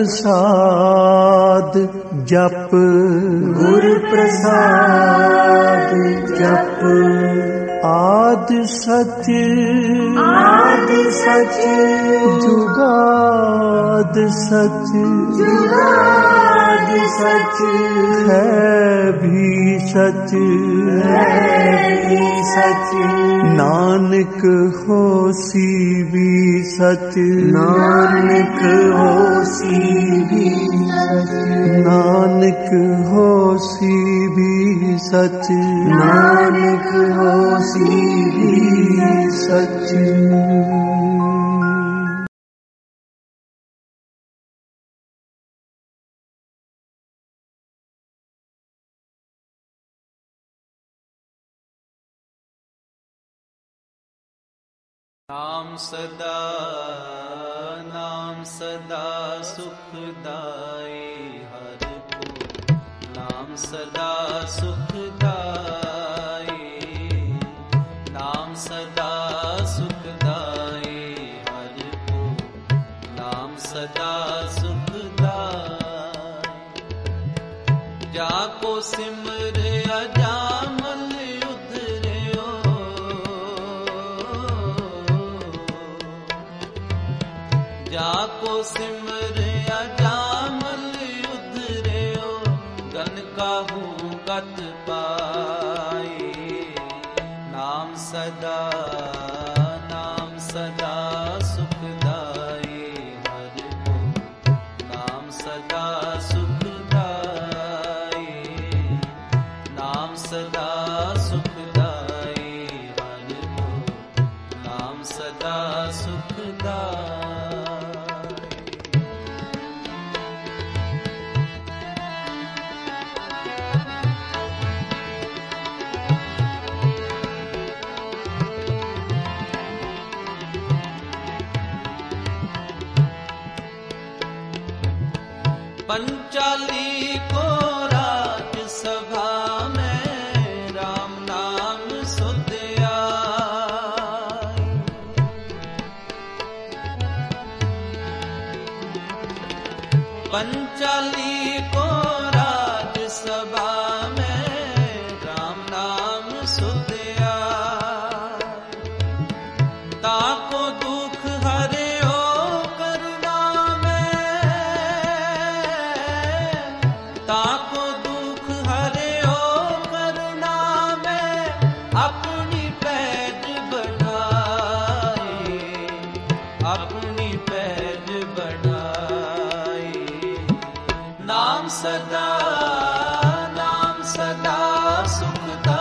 ਪ੍ਰਸਾਦ ਜਪ। ਗੁਰ ਪ੍ਰਸਾਦ ਜਪ। ਆਦ ਸਚ। ਆਦ ਸਚ। ਜੁਗਾਦ ਸਚ। ਜੁਗਾਦ ਸਚ। ਹੈ ਵੀ ਸਚ। ਵੀ ਸਚ। ਨਾਨਕ ਹੋਸੀ ਵੀ ਸਚ। ਨਾਨਕ ਹੋ ਨਾਨਕ ਹੋਸੀ ਵੀ ਸਚ। ਨਾਨਕ ਹੋਸੀ ਵੀ ਸਚ। ਨਾਮ ਸਦਾ ਨਾਮ ਸਦਾ ਸੁਖਦਾ सदा सुख so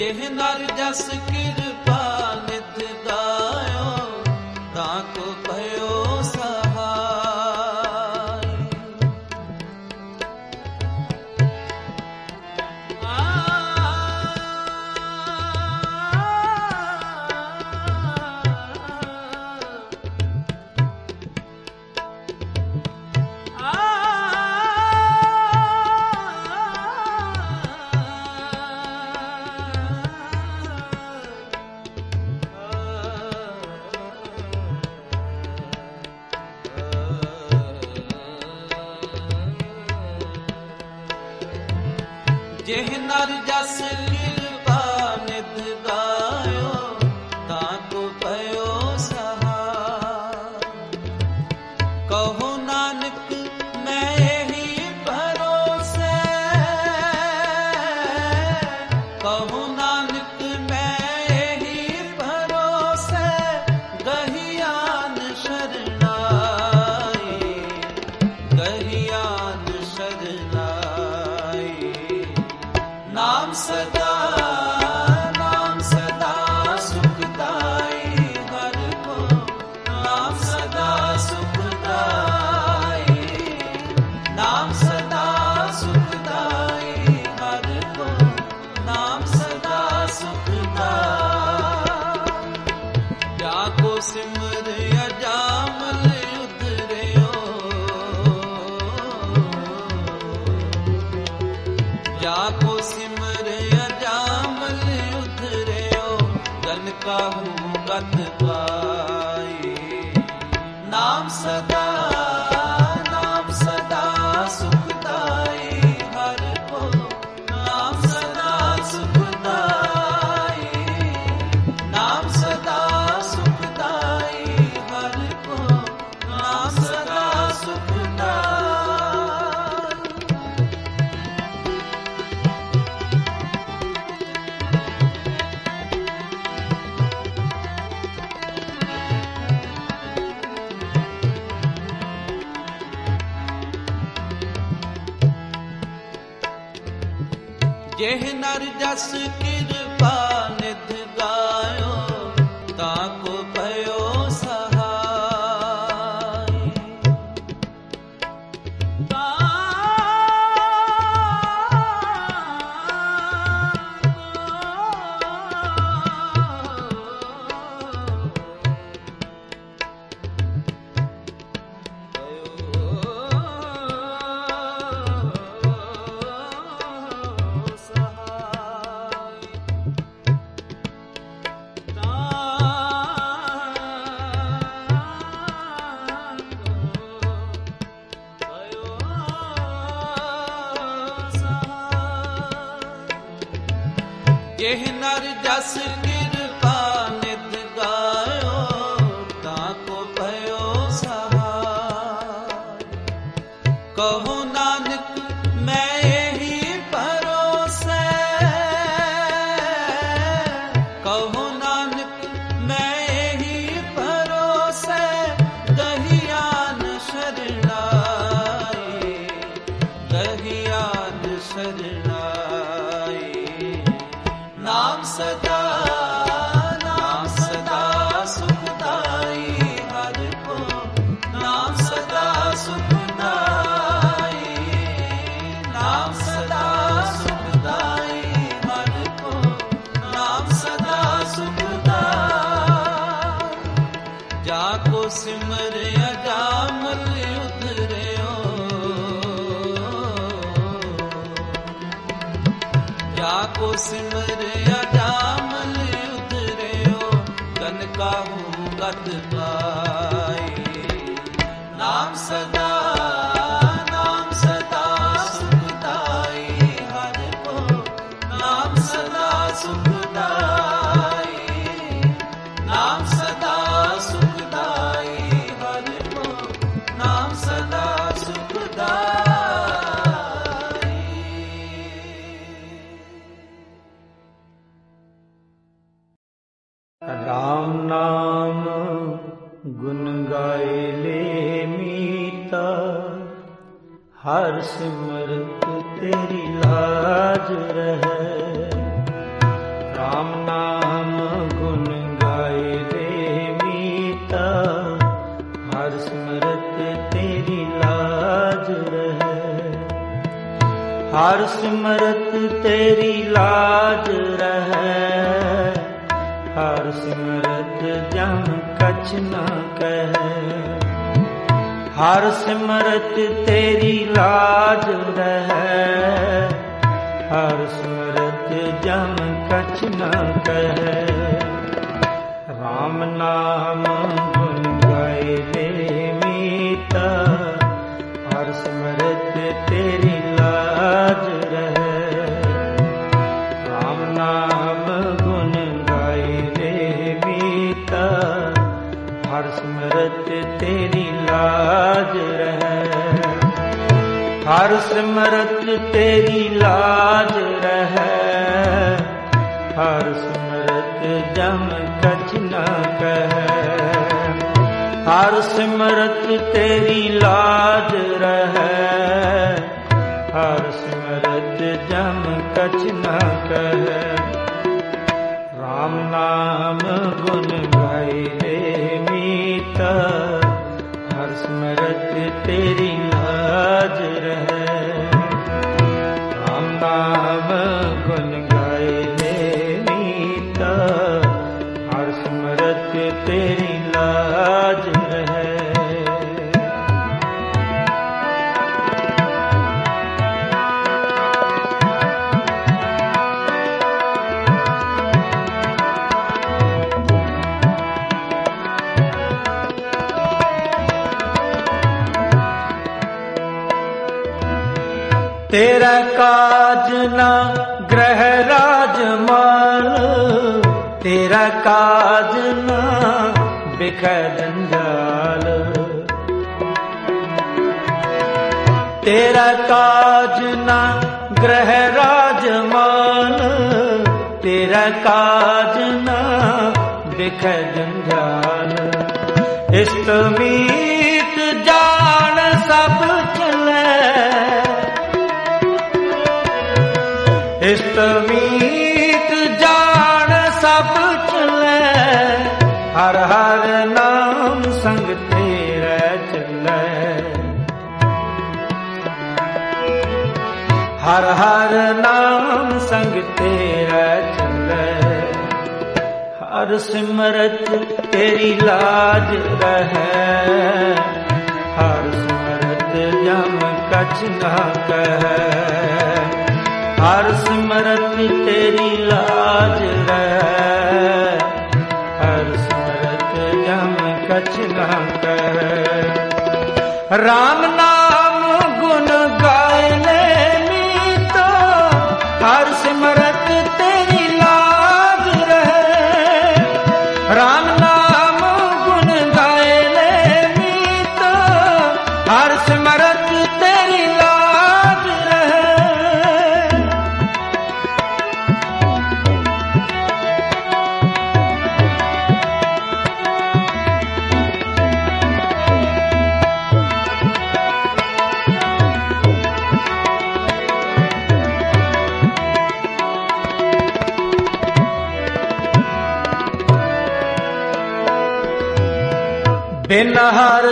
ਜਿਹਨਰ ਜਸ ਕਿਰਪਾ ਸਿਮਰਿਆ ਜਾਮਲ ਉਤਰਿਓ ਤਨ ਕਾਹੂ ਗਤ ਹਰ ਸਿਮਰਤ ਜਮ ਕਛ ਨਾ ਕਹੈ। RAM ਨਾਮ ਗੁਣ ਗਾਏ ਰੇ ਮੀਤਾ। ਹਰ ਸਿਮਰਤ ਤੇਰੀ ਤੇਰਾ ਕਾਜ ਨਾ ਗ੍ਰਹਿ ਰਾਜ ਮਾਲ ਤੇਰਾ ਕਾਜ ਨਾ ਬਿਖੈ ਜੰਜਾਲ। ਤੇਰਾ ਕਾਜ ਨਾ ਗ੍ਰਹਿ ਰਾਜ ਮਾਲ ਤੇਰਾ ਕਾਜ ਨਾ ਬਿਖੈ ਜੰਜਾਲ। ਇਸ਼ਤਮੀ ਇਸਤਮੀਤ ਜਾਣ ਸਭ ਚਲੇ ਹਰ ਹਰ ਨਾਮ ਸੰਗ ਤੇਰਾ ਚੱਲੇ ਹਰ ਹਰ ਨਾਮ ਸੰਗ ਤੇਰਾ ਚੱਲੇ ਹਰ ਸਿਮਰਤ ਤੇਰੀ ਲਾਜ ਰਹੈ। ਹਰ ਸਿਮਰਤ ਜਮ ਕਛ ਨਾ ਕਹੈ ਹਰ ਸਿਮਰਤ ਤੇਰੀ ਲਾਜ ਰਹਿ ਹਰ ਸਿਮਰਤ ਜਮ ਕਛ ਨਾ ਕਰੈ। RAM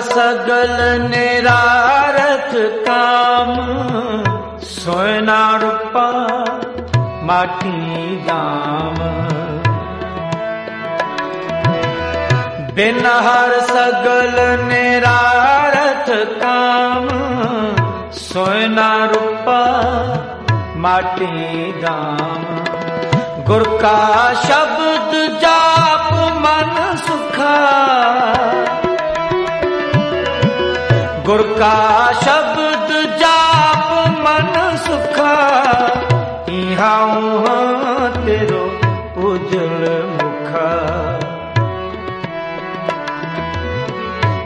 ਸਗਲ ਨਿਰਾਰਥ ਕਾਮ ਸੋਇਨਾ ਰੂਪਾ ਮਾਟੀ ਗਾਮ ਬਿਨ ਹਰ ਸਗਲ ਨਿਰਾਰਥ ਕਾਮ ਸੋਇਨਾ ਰੂਪਾ ਮਾਟੀ ਗਾਮ ਗੁਰ ਕਾ ਸ਼ਬਦ ਜਾਪ ਮਨ ਸੁਖਾ ਗੁਰ ਕਾ ਸ਼ਬਦ ਜਾਪ ਮਨ ਸੁਖਾ। ਇਹਾਉ ਤੇਰੋ ਉਜਲ ਮੁਖਾ।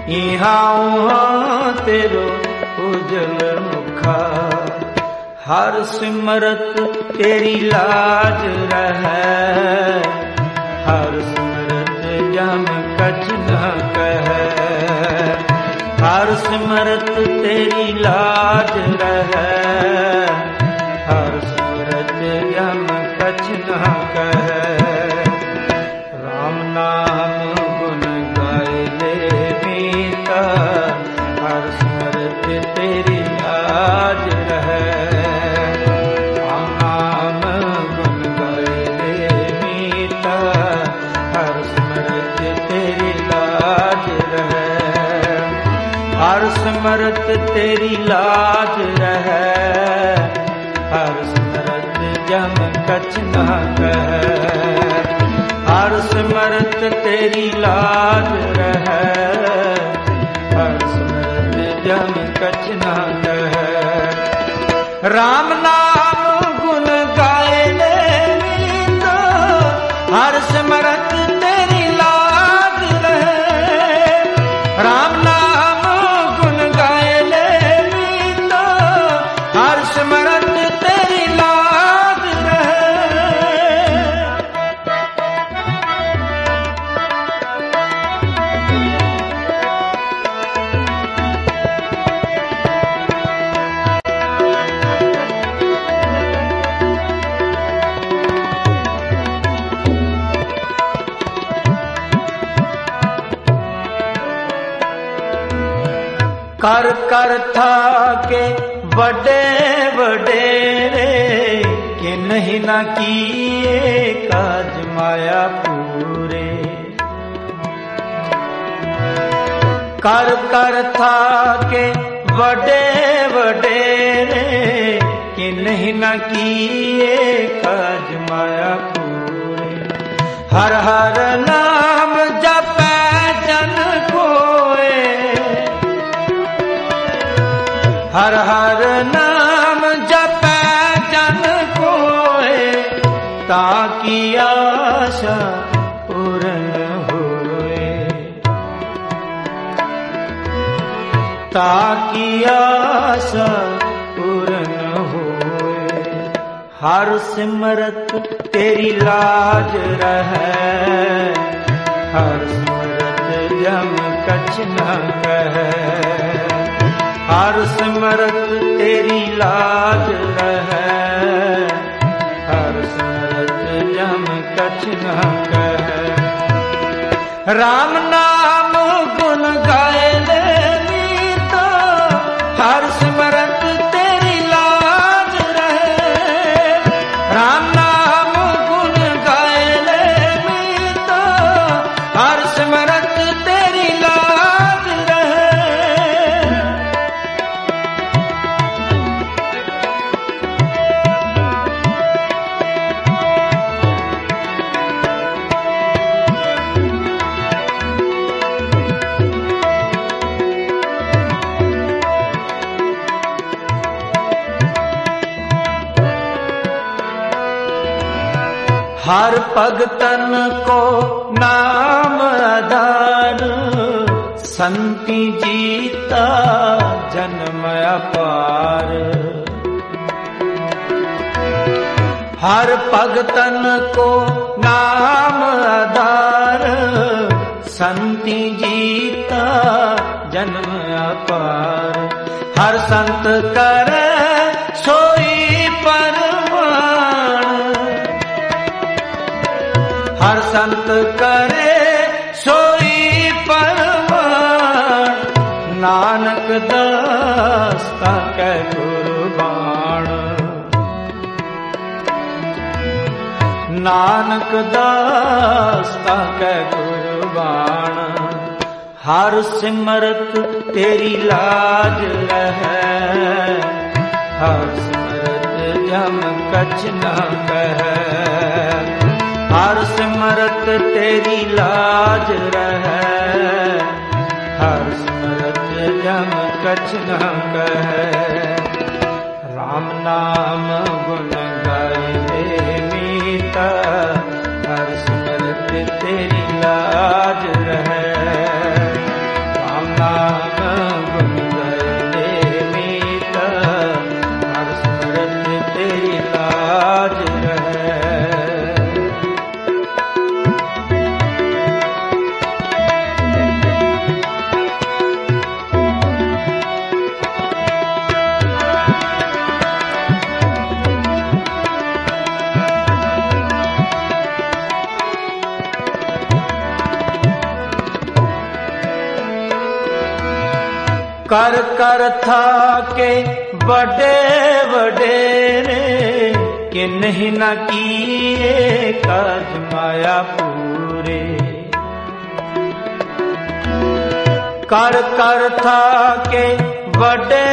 ਇਹਾਉ ਤੇਰੋ ਉਜਲ ਮੁਖਾ। ਹਰ ਸਿਮਰਤ ਤੇਰੀ ਲਾਜ ਰਹੈ। ਹਰ ਸਿਮਰਤ ਸਿਮਰਤ ਤੇਰੀ ਲਾਜ ਰਹੈ। ਹਰ ਸਿਮਰਤ ਜਮ ਕਛ ਨ ਕਹੈ। ਸਿਮਰਤ ਤੇਰੀ ਲਾਜ ਰਹੈ। ਹਰ ਸਮਰਤ ਜਮ ਕਛ ਨਾ ਕਹੈ ਹਰ ਸਮਰਤ ਤੇਰੀ ਲਾਜ ਰਹੈ। ਹਰ ਸਿਮਰਤ ਜਮ ਕਛ ਨਾ ਕਹੈ RAM ਕਰ ਕਰ ਥਾਕੇ ਵੱਡੇ ਵਡੇਰੇ ਕਿ ਨਹੀਂ ਨਾ ਕੀਏ ਕਾਜ ਮਾਇਆ ਪੂਰੇ। ਕਰ ਕਰ ਥਾਕੇ ਵੱਡੇ ਵਡੇਰੇ ਕਿ ਨਹੀਂ ਨਾ ਕੀਏ ਕਾਜ ਮਾਇਆ ਪੂਰੇ। ਹਰ ਹਰ ਨਾਮ ਹਰ ਹਰ ਨਾਮ ਜਪੈ ਜਨ ਕੋਏ, ਤਾਂ ਕੀ ਆਸ਼ਾ ਪੂਰਨ ਹੋਏ? ਤਾਂ ਕੀ ਆਸ਼ਾ ਪੂਰਨ ਹੋਏ? ਹਰ ਸਿਮਰਤ ਤੇਰੀ ਲਾਜ ਰਹੈ, ਹਰ ਸਿਮਰਤ ਜਮ ਕਛ ਨ ਕਹੈ। ਹਰ ਸਿਮਰਤ ਤੇਰੀ ਲਾਜ ਰਹੈ। ਹਰ ਸਿਮਰਤ ਜਮ ਕਛ ਨ ਕਹੈ। RAM ਭਗਤਨ ਕੋ ਨਾਮ ਆਧਾਰ ਸੰਤੀ ਜੀਤਾ ਜਨਮ ਅਪਾਰ। ਹਰ ਭਗਤਨ ਕੋ ਨਾਮ ਆਧਾਰ ਸੰਤੀ ਜੀਤਾ ਜਨਮ ਅਪਾਰ। ਹਰ ਸੰਤ ਕਰੈ ਸੰਤ ਕਰੇ ਸੋਈ ਪਰਮਾਨ ਨਾਨਕ ਦਾਸ ਤਾ ਕੈ ਗੁਰਬਾਣ। ਨਾਨਕ ਦਾਸ ਤਾ ਕੈ ਕੁਰਬਾਨ ਹਰ ਸਿਮਰਤ ਤੇਰੀ ਲਾਜ ਰਹੈ ਹਰ ਸਿਮਰਤ ਜਮ ਕਛ ਨਾ ਕਹੈ। ਹਰ ਸਿਮਰਤ ਤੇਰੀ ਲਾਜ ਰਹੈ। ਹਰ ਸਿਮਰਤ ਜਮ ਕਛ ਨ ਕਹੈ। RAM ਨਾਮ ਗੁਣ ਗਾਏ ਕਰ ਕਰ ਥਾਕੇ ਵੱਡੇ ਵਡੇਰੇ ਕਿ ਨਹੀਂ ਨਾ ਕੀਏ ਕਾਜ ਮਾਇਆ ਪੂਰੇ। ਕਰ ਕਰ ਥਾਕੇ ਵੱਡੇ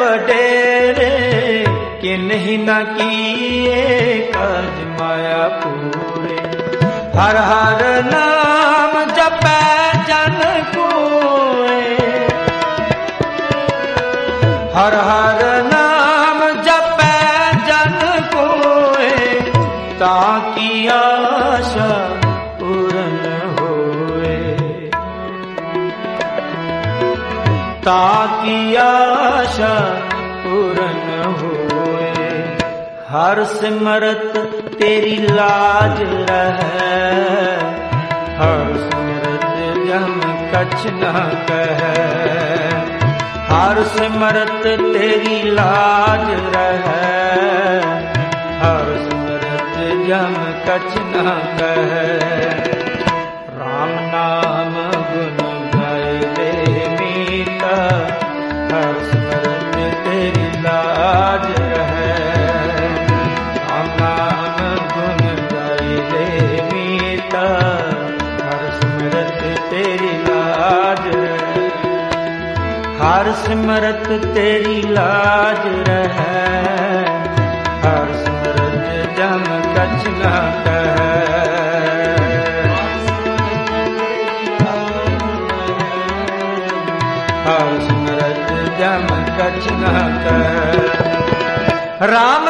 ਵਡੇਰੇ ਕਿ ਨਹੀਂ ਨਾ ਕੀਏ ਕਾਜ ਮਾਇਆ ਪੂਰੇ। ਹਰ ਹਰ ਨਾਮ ਜਪੈ ਹਰ ਹਰ ਨਾਮ ਜਪੈ ਜਨ ਕੋਏ, ਤਾਂ ਕੀ ਆਸ਼ਾ ਪੂਰਨ ਹੋਏ? ਤਾਂ ਕੀ ਆਸ਼ਾ ਪੂਰਨ ਹੋਏ? ਹਰ ਸਿਮਰਤ ਤੇਰੀ ਲਾਜ ਰਹੈ, ਹਰ ਸਿਮਰਤ ਜਮ ਕਛ ਨ ਕਹੈ। ਹਰ ਸਿਮਰਤ ਤੇਰੀ ਲਾਜ ਰਹੈ। ਹਰ ਸਿਮਰਤ ਜਮ ਕਛ ਨ ਕਹੈ। RAM ਨਾਮ ਗੁਣ ਗਾਏ ਮੀਤਾ। ਹਰ ਸਿਮਰਤ ਤੇਰੀ ਲਾਜ ਹਰ ਸਿਮਰਤ ਤੇਰੀ ਲਾਜ ਰਹੈ। ਹਰ ਸਿਮਰਤ ਜਮ ਕਛ ਨ ਕਹੈ। ਹਰ ਸਿਮਰਤ ਜਮ ਕਛ ਨ ਕਹੈ। RAM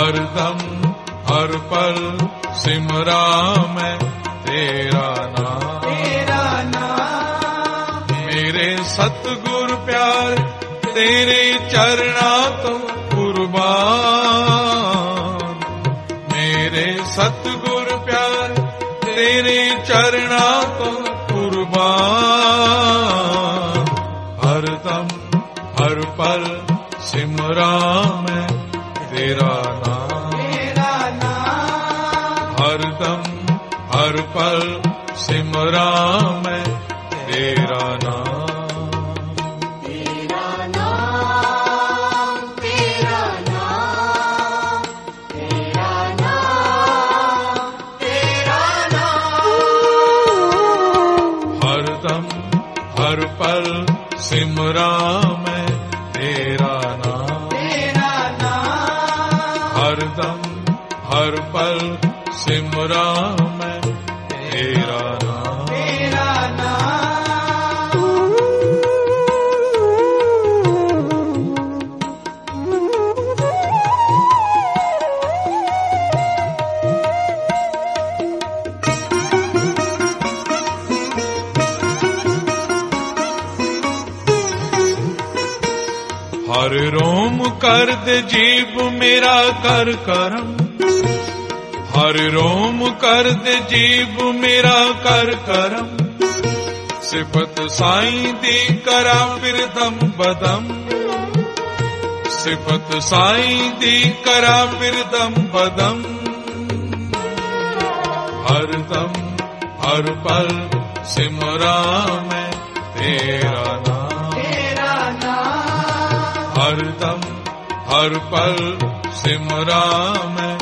ਹਰ ਦਮ ਹਰ ਪਲ ਸਿਮਰਾ ਮੈਂ ਤੇਰਾ ਨਾਮ ਮੇਰੇ ਸਤਿਗੁਰ ਪਿਆਰ ਤੇਰੇ ਚਰਨਾਂ ਤੋਂ ਕੁਰਬਾਨ ਮੇਰੇ ਸਤਿਗੁਰ ਪਿਆਰ ਤੇਰੇ ਚਰਨਾਂ ਤੋਂ ਕੁਰਬਾਨ ਹਰ ਦਮ ਹਰ ਪਲ ਸਿਮਰਾ ਹਰ ਸਿਮਰਾ ਮੈਂ ਕਰਦ ਜੀਵ ਮੇਰਾ ਕਰ ਕਰਮ, ਹਰ ਰੋਮ ਕਰਦ ਜੀਵ ਮੇਰਾ ਕਰ ਕਰਮ। ਸਿਫਤ ਸਾਈਂ ਦੀ ਕਰਾਂ ਬਿਰਦਮ ਬਦਮ, ਸਿਫਤ ਸਾਈਂ ਦੀ ਕਰਾਂ ਬਿਰਦਮ ਬਦਮ। ਹਰ ਦਮ, ਹਰ ਪਲ ਸਿਮਰਾਂ ਮੈਂ ਤੇਰਾ ਤੇਰਾ ਹਰ ਪਲ ਸਿਮਰਾਂ ਮੈਂ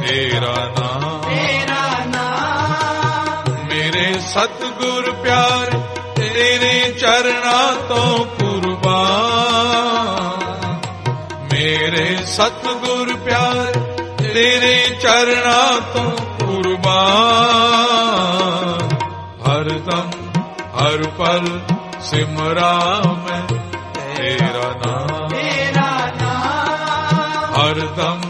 ਤੇਰਾ ਨਾਮ। ਤੇਰਾ ਨਾਮ। ਮੇਰੇ ਸਤਿਗੁਰ ਪਿਆਰ ਤੇਰੇ ਚਰਨਾਂ ਤੋਂ ਕੁਰਬਾਨ। ਮੇਰੇ ਸਤਿਗੁਰ ਪਿਆਰ ਤੇਰੇ ਚਰਨਾਂ ਤੋਂ ਕੁਰਬਾਨ। ਹਰ ਦਮ ਹਰ ਪਲ ਸਿਮਰਾਂ ਨਾਮ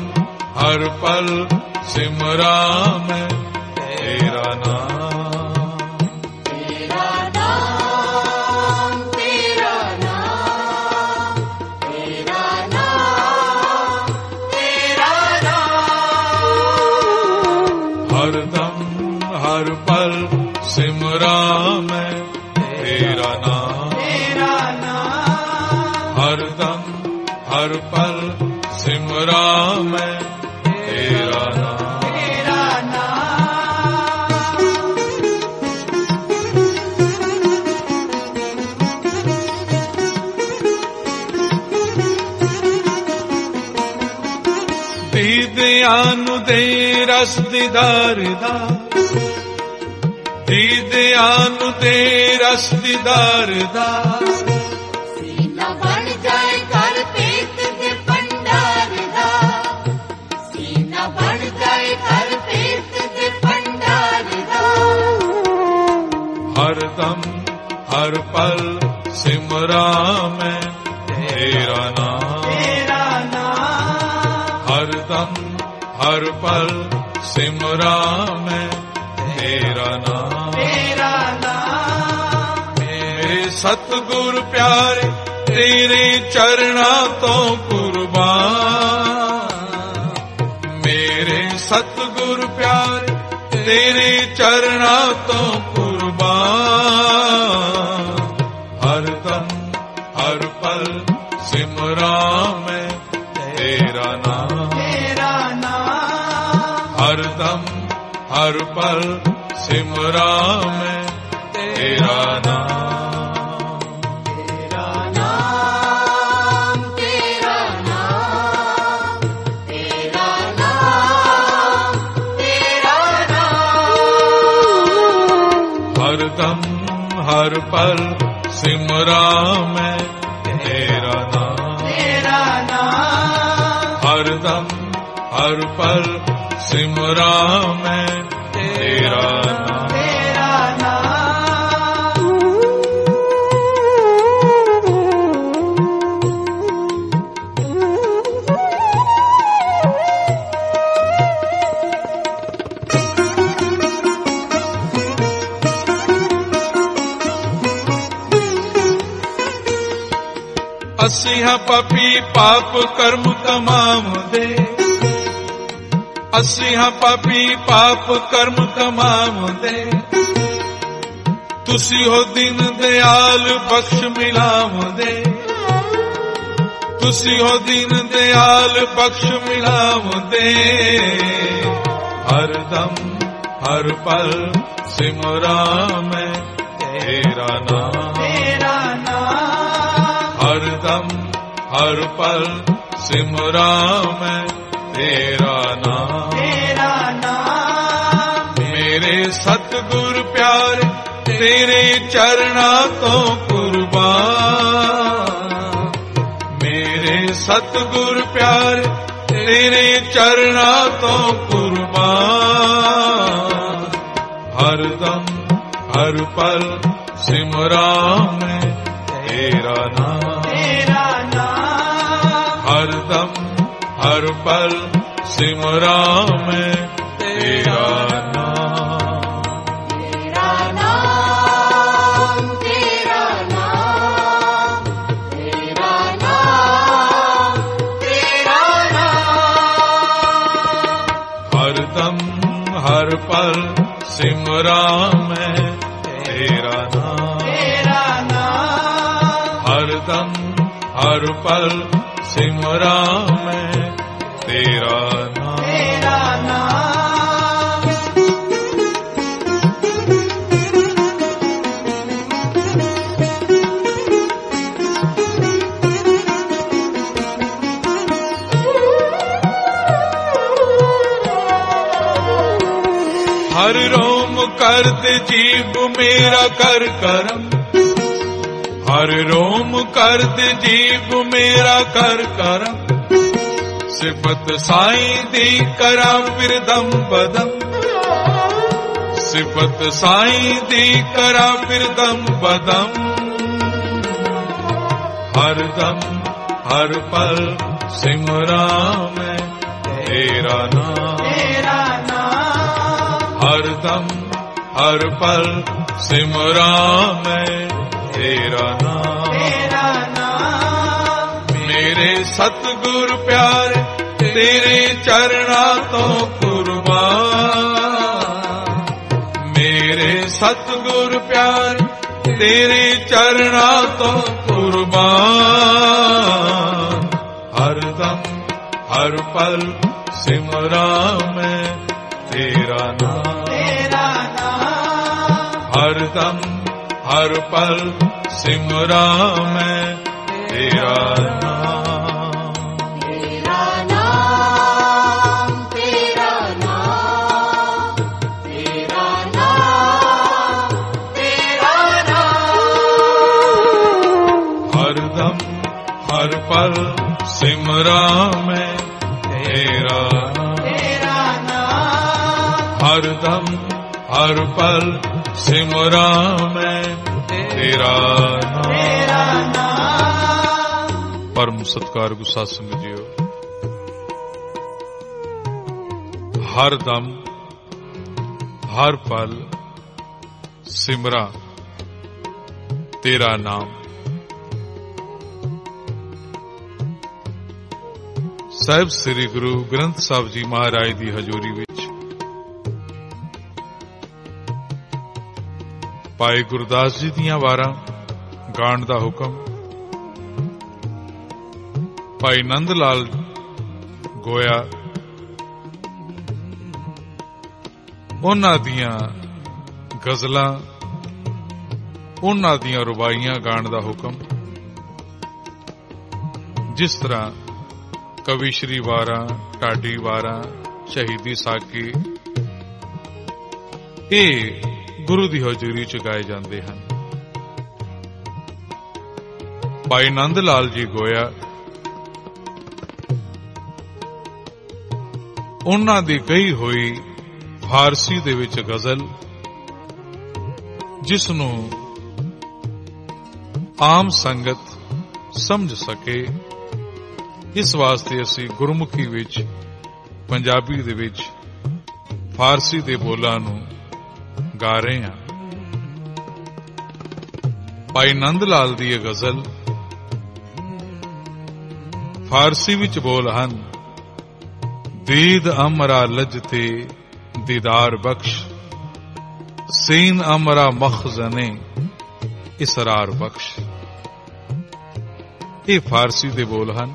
ਹਰ ਦਮ ਹਰ ਪਲ ਦੀਦਾਰ ਦਾ ਦੀਦਿਆਂ ਨੂੰ ਦੇ ਰਸ ਦੀਦਾਰ ਦਾ ਸੀਨਾ ਬਣ ਜਾਏ ਕਰ ਪੇਟ ਦੇ ਭੰਡਾਰ ਦਾ ਸੀਨਾ ਬਣ ਜਾਏ ਕਰ ਪੇਟ ਦੇ ਭੰਡਾਰ ਦਾ ਹਰ ਦਮ ਹਰ ਪਲ ਸਿਮਰਾਂ ਮੈਂ ਤੇਰਾ ਨਾਮ। ਤੇਰਾ ਨਾਮ। ਹਰ ਦਮ ਹਰ ਪਲ ਸਿਮਰਾਂ ਮੈਂ ਤੇਰਾ ਨਾਮ। ਤੇਰਾ ਨਾਮ। ਮੇਰੇ ਸਤਿਗੁਰ ਪਿਆਰੇ ਤੇਰੇ ਚਰਨਾਂ ਤੋਂ ਕੁਰਬਾਨ। ਮੇਰੇ ਸਤਿਗੁਰ ਪਿਆਰੇ ਤੇਰੇ ਚਰਨਾਂ ਤੋਂ ਕੁਰਬਾਨ। ਹਰ ਦਮ ਹਰ ਪਲ ਸਿਮਰਾਂ ਦਮ ਹਰ ਪਲ ਸਿਮਰਾਂ ਮੈਂ ਤੇਰਾ ਨਾਮ ਤੇਰਾ ਨਾਮ ਤੇਰਾ ਨਾਮ ਤੇਰਾ ਨਾਮ ਤੇਰਾ ਨਾਮ ਹਰ ਦਮ ਹਰ ਪਲ ਸਿਮਰਾਂ ਮੈਂ ਤੇਰਾ ਨਾਮ ਤੇਰਾ ਨਾਮ ਹਰ ਦਮ ਹਰ ਪਲ ਸਿਮਰਾਂ ਮੈਂ ਤੇਰਾ ਨਾਮ। ਤੇਰਾ ਨਾਮ ਅਸੀਂ ਹਾਂ ਪਾਪੀ ਪਾਪ ਕਰਮ ਕਮਾਉਂਦੇ ਅਸੀਂ ਹਾਂ ਪਾਪੀ ਪਾਪ ਕਰਮ ਕਮਾਉਂਦੇ। ਤੁਸੀਂ ਹੋ ਦਿਨ ਦਿਆਲ ਬਖਸ਼ ਮਿਲਾਉਂਦੇ। ਤੁਸੀਂ ਹੋ ਦਿਨ ਦਿਆਲ ਬਖਸ਼ ਮਿਲਾਉਂਦੇ। ਹਰ ਦਮ ਹਰ ਪਲ ਸਿਮਰਾਂ ਮੈਂ ਤੇਰਾ ਨਾਮ। ਤੇਰਾ ਨਾਮ। ਹਰ ਦਮ ਹਰ ਪਲ ਸਿਮਰਾਂ ਮੈਂ ਤੇਰਾ ਨਾਮ। ਸਤਗੁਰ ਪਿਆਰ ਤੇਰੇ ਚਰਨਾ ਤੋਂ ਕੁਰਬਾਨ। ਮੇਰੇ ਸਤਗੁਰ ਪਿਆਰ ਤੇਰੇ ਚਰਨਾ ਤੋਂ ਕੁਰਬਾਨ। ਹਰ ਦਮ ਹਰ ਪਲ ਸਿਮਰਾਂ ਮੈਂ ਤੇਰਾ ਨਾਮ। ਤੇਰਾ ਨਾਮ। ਹਰ ਦਮ ਹਰ ਪਲ ਸਿਮਰਾਂ ਮੈਂ ਤੇਰਾ ਹਰ ਪਲ ਸਿਮਰਾਂ ਮੈਂ ਤੇਰਾ ਨਾਮ। ਤੇਰਾ ਨਾਮ। ਹਰ ਰੋਮ ਕਰਦ ਜੀਵ ਮੇਰਾ ਕਰ ਕਰਮ। ਹਰ ਰੋਮ ਕਰਦ ਜੀਵ ਮੇਰਾ ਕਰ ਕਰਮ ਸਿਫਤ ਸਾਈਂ ਦੀ ਕਰਾਂ ਫਿਰਦਮ ਬਦਮ। ਸਿਫਤ ਸਾਈਂ ਦੀ ਕਰਾਂ ਫਿਰਦਮ ਬਦਮ। ਹਰ ਦਮ ਹਰ ਪਲ ਸਿਮਰਾਂ ਮੈਂ ਤੇਰਾ ਨਾਮ। ਤੇਰਾ ਨਾਮ। ਹਰ ਦਮ ਹਰ ਪਲ ਸਿਮਰਾਂ ਮੈਂ ਸਤਿਗੁਰ ਪਿਆਰੇ ਤੇਰੇ ਚਰਨਾਂ ਤੋਂ ਕੁਰਬਾਨ। ਮੇਰੇ ਸਤਿਗੁਰ ਪਿਆਰੇ ਤੇਰੇ ਚਰਨਾਂ ਤੋਂ ਕੁਰਬਾਨ। ਹਰ ਦਮ ਹਰ ਪਲ ਸਿਮਰਾਂ ਮੈਂ ਤੇਰਾ ਨਾਮ। ਤੇਰਾ ਨਾਮ। ਹਰ ਦਮ ਹਰ ਪਲ ਸਿਮਰਾਂ ਮੈਂ ਤੇਰਾ ਨਾਮ। ਹਰ ਪਲ ਸਿਮਰਾਂ ਮੈਂ ਤੇਰਾ ਨਾਮ। ਪਰਮ ਸਤਕਾਰ ਗੁਸਾ ਸੰਗ ਜੀਓ। ਹਰ ਦਮ ਹਰ ਪਲ ਸਿਮਰਾ ਤੇਰਾ ਨਾਮ। ਸਾਹਿਬ ਸ੍ਰੀ ਗੁਰੂ ਗ੍ਰੰਥ ਸਾਹਿਬ ਜੀ ਮਹਾਰਾਜ ਦੀ ਹਜ਼ੂਰੀ ਵਿੱਚ ਭਾਈ ਗੁਰਦਾਸ ਜੀ ਦੀਆਂ ਵਾਰਾਂ, ਗਾਣ ਦਾ ਹੁਕਮ। ਭਾਈ ਨੰਦ ਲਾਲ ਗੋਇਆ, ਉਹਨਾਂ ਦੀਆਂ ਗਜ਼ਲਾਂ, ਉਹਨਾਂ ਦੀਆਂ ਰੁਬਾਈਆਂ ਗਾਣ ਦਾ ਹੁਕਮ। ਜਿਸ ਤਰ੍ਹਾਂ ਕਵੀ ਸ਼੍ਰੀ ਵਾਰਾਂ, ਢਾਡੀ ਵਾਰਾਂ, ਸ਼ਹੀਦੀ ਸਾਕੀ, ਇਹ ਗੁਰੂ ਦੀ ਹਜ਼ੂਰੀ ਚ ਗਾਏ ਜਾਂਦੇ ਹਨ। ਭਾਈ ਨੰਦ ਲਾਲ ਜੀ ਗੋਇਆ, ਉਹਨਾਂ ਦੀ ਕਹੀ ਹੋਈ ਫਾਰਸੀ ਦੇ ਵਿੱਚ ਗਜ਼ਲ ਜਿਸ ਨੂੰ ਆਮ ਸੰਗਤ ਸਮਝ ਸਕੇ, ਇਸ ਵਾਸਤੇ ਅਸੀਂ ਗੁਰਮੁਖੀ ਵਿੱਚ, ਪੰਜਾਬੀ ਦੇ ਵਿੱਚ ਫਾਰਸੀ ਦੇ ਬੋਲਾਂ ਨੂੰ ਗਾ ਰਹੇ ਹਾਂ। ਭਾਈ ਨੰਦ ਲਾਲ ਦੀ ਇਹ ਗਜ਼ਲ ਫਾਰਸੀ ਵਿੱਚ ਬੋਲ ਹਨ, ਦੀਦ ਅਮਰਾ ਲਜਤੇ ਦੀਦਾਰ ਬਖਸ਼, ਸੀਨ ਅਮਰਾ ਮਖਜ਼ਨੇ ਇਸਰਾਰ ਬਖਸ਼। ਇਹ ਫਾਰਸੀ ਦੇ ਬੋਲ ਹਨ।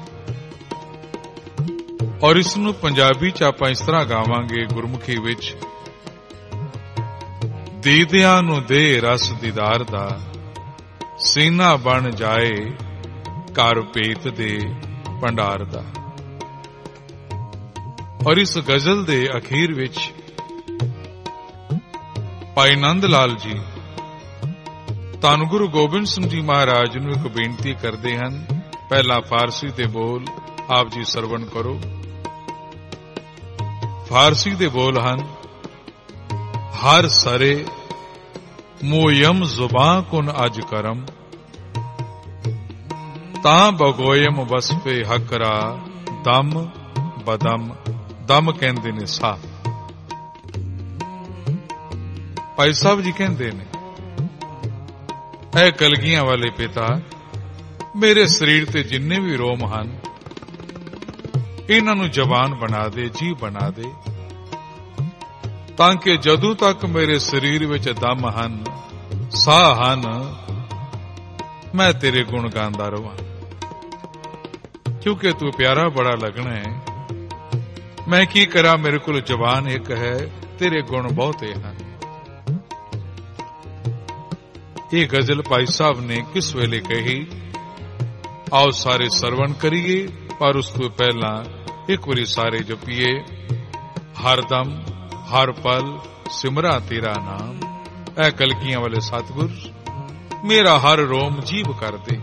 ਔਰ ਇਸ ਨੂੰ ਪੰਜਾਬੀ ਚ ਆਪਾਂ ਇਸ ਤਰ੍ਹਾਂ ਗਾਵਾਂਗੇ ਗੁਰਮੁਖੀ ਵਿੱਚ ਦੀਦਿਆਂ ਨੂੰ ਦੇ ਰਸ ਦੀਦਾਰ ਦਾ, ਸੀਨਾ ਬਣ ਜਾਏ ਘਰ ਪੇਤ ਦੇ ਭੰਡਾਰ ਦਾ। ਔਰ ਇਸ ਗਜ਼ਲ ਦੇ ਅਖੀਰ ਵਿੱਚ ਭਾਈ ਨੰਦ ਲਾਲ ਜੀ ਧੰਨ ਗੁਰੂ ਗੋਬਿੰਦ ਸਿੰਘ ਜੀ ਮਹਾਰਾਜ ਨੂੰ ਇੱਕ ਬੇਨਤੀ ਕਰਦੇ ਹਨ, ਪਹਿਲਾ ਫਾਰਸੀ ਤੇ ਬੋਲ ਆਪ ਜੀ ਸਰਵਣ ਕਰੋ। ਫਾਰਸੀ ਦੇ ਬੋਲ ਹਨ, ਹਰ ਸਰੇ ਮੋਯਮ ਜ਼ੁਬਾਂ ਕੁਨ ਅਜ ਕਰਮ। ਤਾਂ ਬਗੋਇਮ ਵਸਫੇ ਹਕਰਾ, ਦਮ ਬਦਮ, ਦਮ ਕਹਿੰਦੇ ਨੇ ਸਾਹ ਭਾਈ ਸਾਹਿਬ ਜੀ ਕਹਿੰਦੇ ਨੇ, ਐ ਕਲਗੀਆਂ ਵਾਲੇ ਪਿਤਾ, ਮੇਰੇ ਸਰੀਰ ਤੇ ਜਿੰਨੇ ਵੀ ਰੋਮ ਹਨ, ਇਹਨਾਂ ਨੂੰ ਜਵਾਨ ਬਣਾ ਦੇ, ਜੀ ਬਣਾ ਦੇ। ਤਾਂ ਕਿ ਜਦੋਂ ਤੱਕ ਮੇਰੇ ਸਰੀਰ ਵਿੱਚ ਦਮ ਹਨ, ਸਾਹ ਹਨ, ਮੈਂ ਤੇਰੇ ਗੁਣ ਗਾਉਂਦਾ ਰਵਾਂ। ਕਿਉਂਕਿ ਤੂੰ ਪਿਆਰਾ ਬੜਾ ਲੱਗਣਾ ਹੈ। ਮੈਂ ਕੀ ਕਰਾਂ? ਮੇਰੇ ਕੋਲ ਜਵਾਨ ਇੱਕ ਹੈ, ਤੇਰੇ ਗੁਣ ਬਹੁਤੇ ਹਨ। ਇਹ ਗਜ਼ਲ ਭਾਈ ਸਾਹਿਬ ਨੇ ਕਿਸ ਵੇਲੇ ਕਹੀ? ਆਓ ਸਾਰੇ ਸਰਵਣ ਕਰੀਏ, ਪਰ ਉਸ ਤੋਂ ਪਹਿਲਾਂ ਇੱਕ ਵਾਰੀ ਸਾਰੇ ਜਪੀਏ। ਹਰਦਮ ਹਰ ਪਲ ਸਿਮਰਾ ਤੇਰਾ ਨਾਮ। ਐ ਕਲਕੀਆਂ ਵਾਲੇ ਸਤਿਗੁਰ ਮੇਰਾ ਹਰ ਰੋਮ ਜੀਵ ਕਰ ਦੇ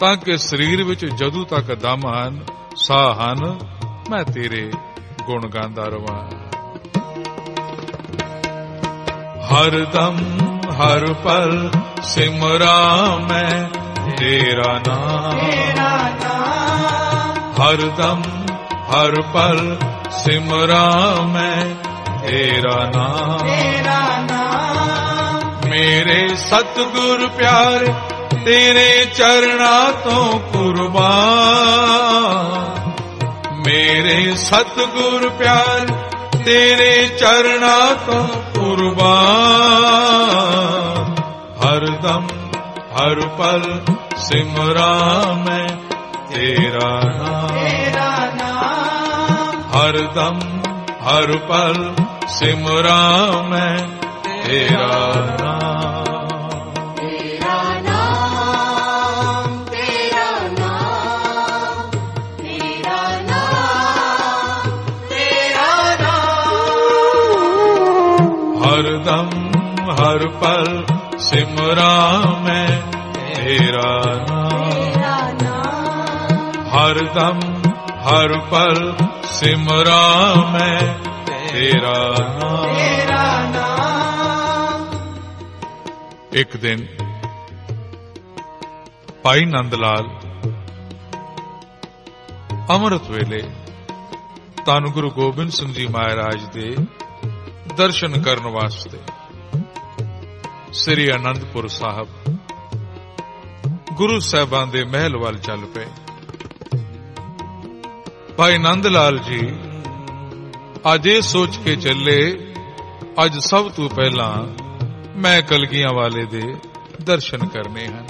ਤਾਂ ਕਿ ਸਰੀਰ ਵਿੱਚ ਜਦੋਂ ਤੱਕ ਦਮ ਹਨ ਸਾਹ ਹਨ ਮੈਂ ਤੇਰੇ ਗੁਣ ਗਾਉਂਦਾ ਰਵਾਂ। ਹਰ ਦਮ ਹਰ ਪਲ ਸਿਮਰਾ ਮੈਂ ਤੇਰਾ ਨਾਮ। ਹਰ ਦਮ ਹਰ ਪਲ ਸਿਮਰਾ ਮੈਂ ਤੇਰਾ ਨਾਮ ਮੇਰੇ ਸਤਿਗੁਰ ਪਿਆਰੇ ਤੇਰੇ ਚਰਣਾ ਤੋਂ ਕੁਰਬਾਨ। ਮੇਰੇ ਸਤਿਗੁਰ ਪਿਆਰ ਤੇਰੇ ਚਰਣਾ ਤੋਂ ਕੁਰਬਾਨ। ਹਰ ਦਮ ਹਰ ਪਲ ਸਿਮਰਾ ਮੈਂ ਤੇਰਾ ਨਾਮ। ਹਰ ਦਮ ਹਰ ਪਲ ਸਿਮਰਾਂ ਮੈਂ ਤੇਰਾ ਨਾਮ ਤੇਰਾ ਨਾਮ ਤੇਰਾ ਹਰ ਪਲ ਸਿਮਰਾਂ ਮੈਂ ਤੇਰਾ ਨਾਮ। ਹਰ ਪਲ ਸਿਮਰਾਂ ਮੈਂ ਤੇਰਾ ਤੇਰਾ ਨਾਮ। ਇੱਕ ਦਿਨ ਭਾਈ ਨੰਦ ਲਾਲ ਅਮਰਤ ਵੇਲੇ ਤਨ ਗੁਰੂ ਗੋਬਿੰਦ ਸਿੰਘ ਜੀ ਮਹਾਰਾਜ ਦੇ ਦਰਸ਼ਨ ਕਰਨ ਵਾਸਤੇ ਸ੍ਰੀ ਅਨੰਦਪੁਰ ਸਾਹਿਬ ਗੁਰੂ ਸਾਹਿਬਾਂ ਦੇ ਮਹਿਲ ਵੱਲ ਚੱਲ ਪਏ। ਭਾਈ ਨੰਦ ਲਾਲ ਜੀ ਅੱਜ ਇਹ ਸੋਚ ਕੇ ਚੱਲੇ, ਅੱਜ ਸਭ ਤੋਂ ਪਹਿਲਾਂ ਮੈਂ ਕਲਗੀਆਂ ਵਾਲੇ ਦੇ ਦਰਸ਼ਨ ਕਰਨੇ ਹਨ।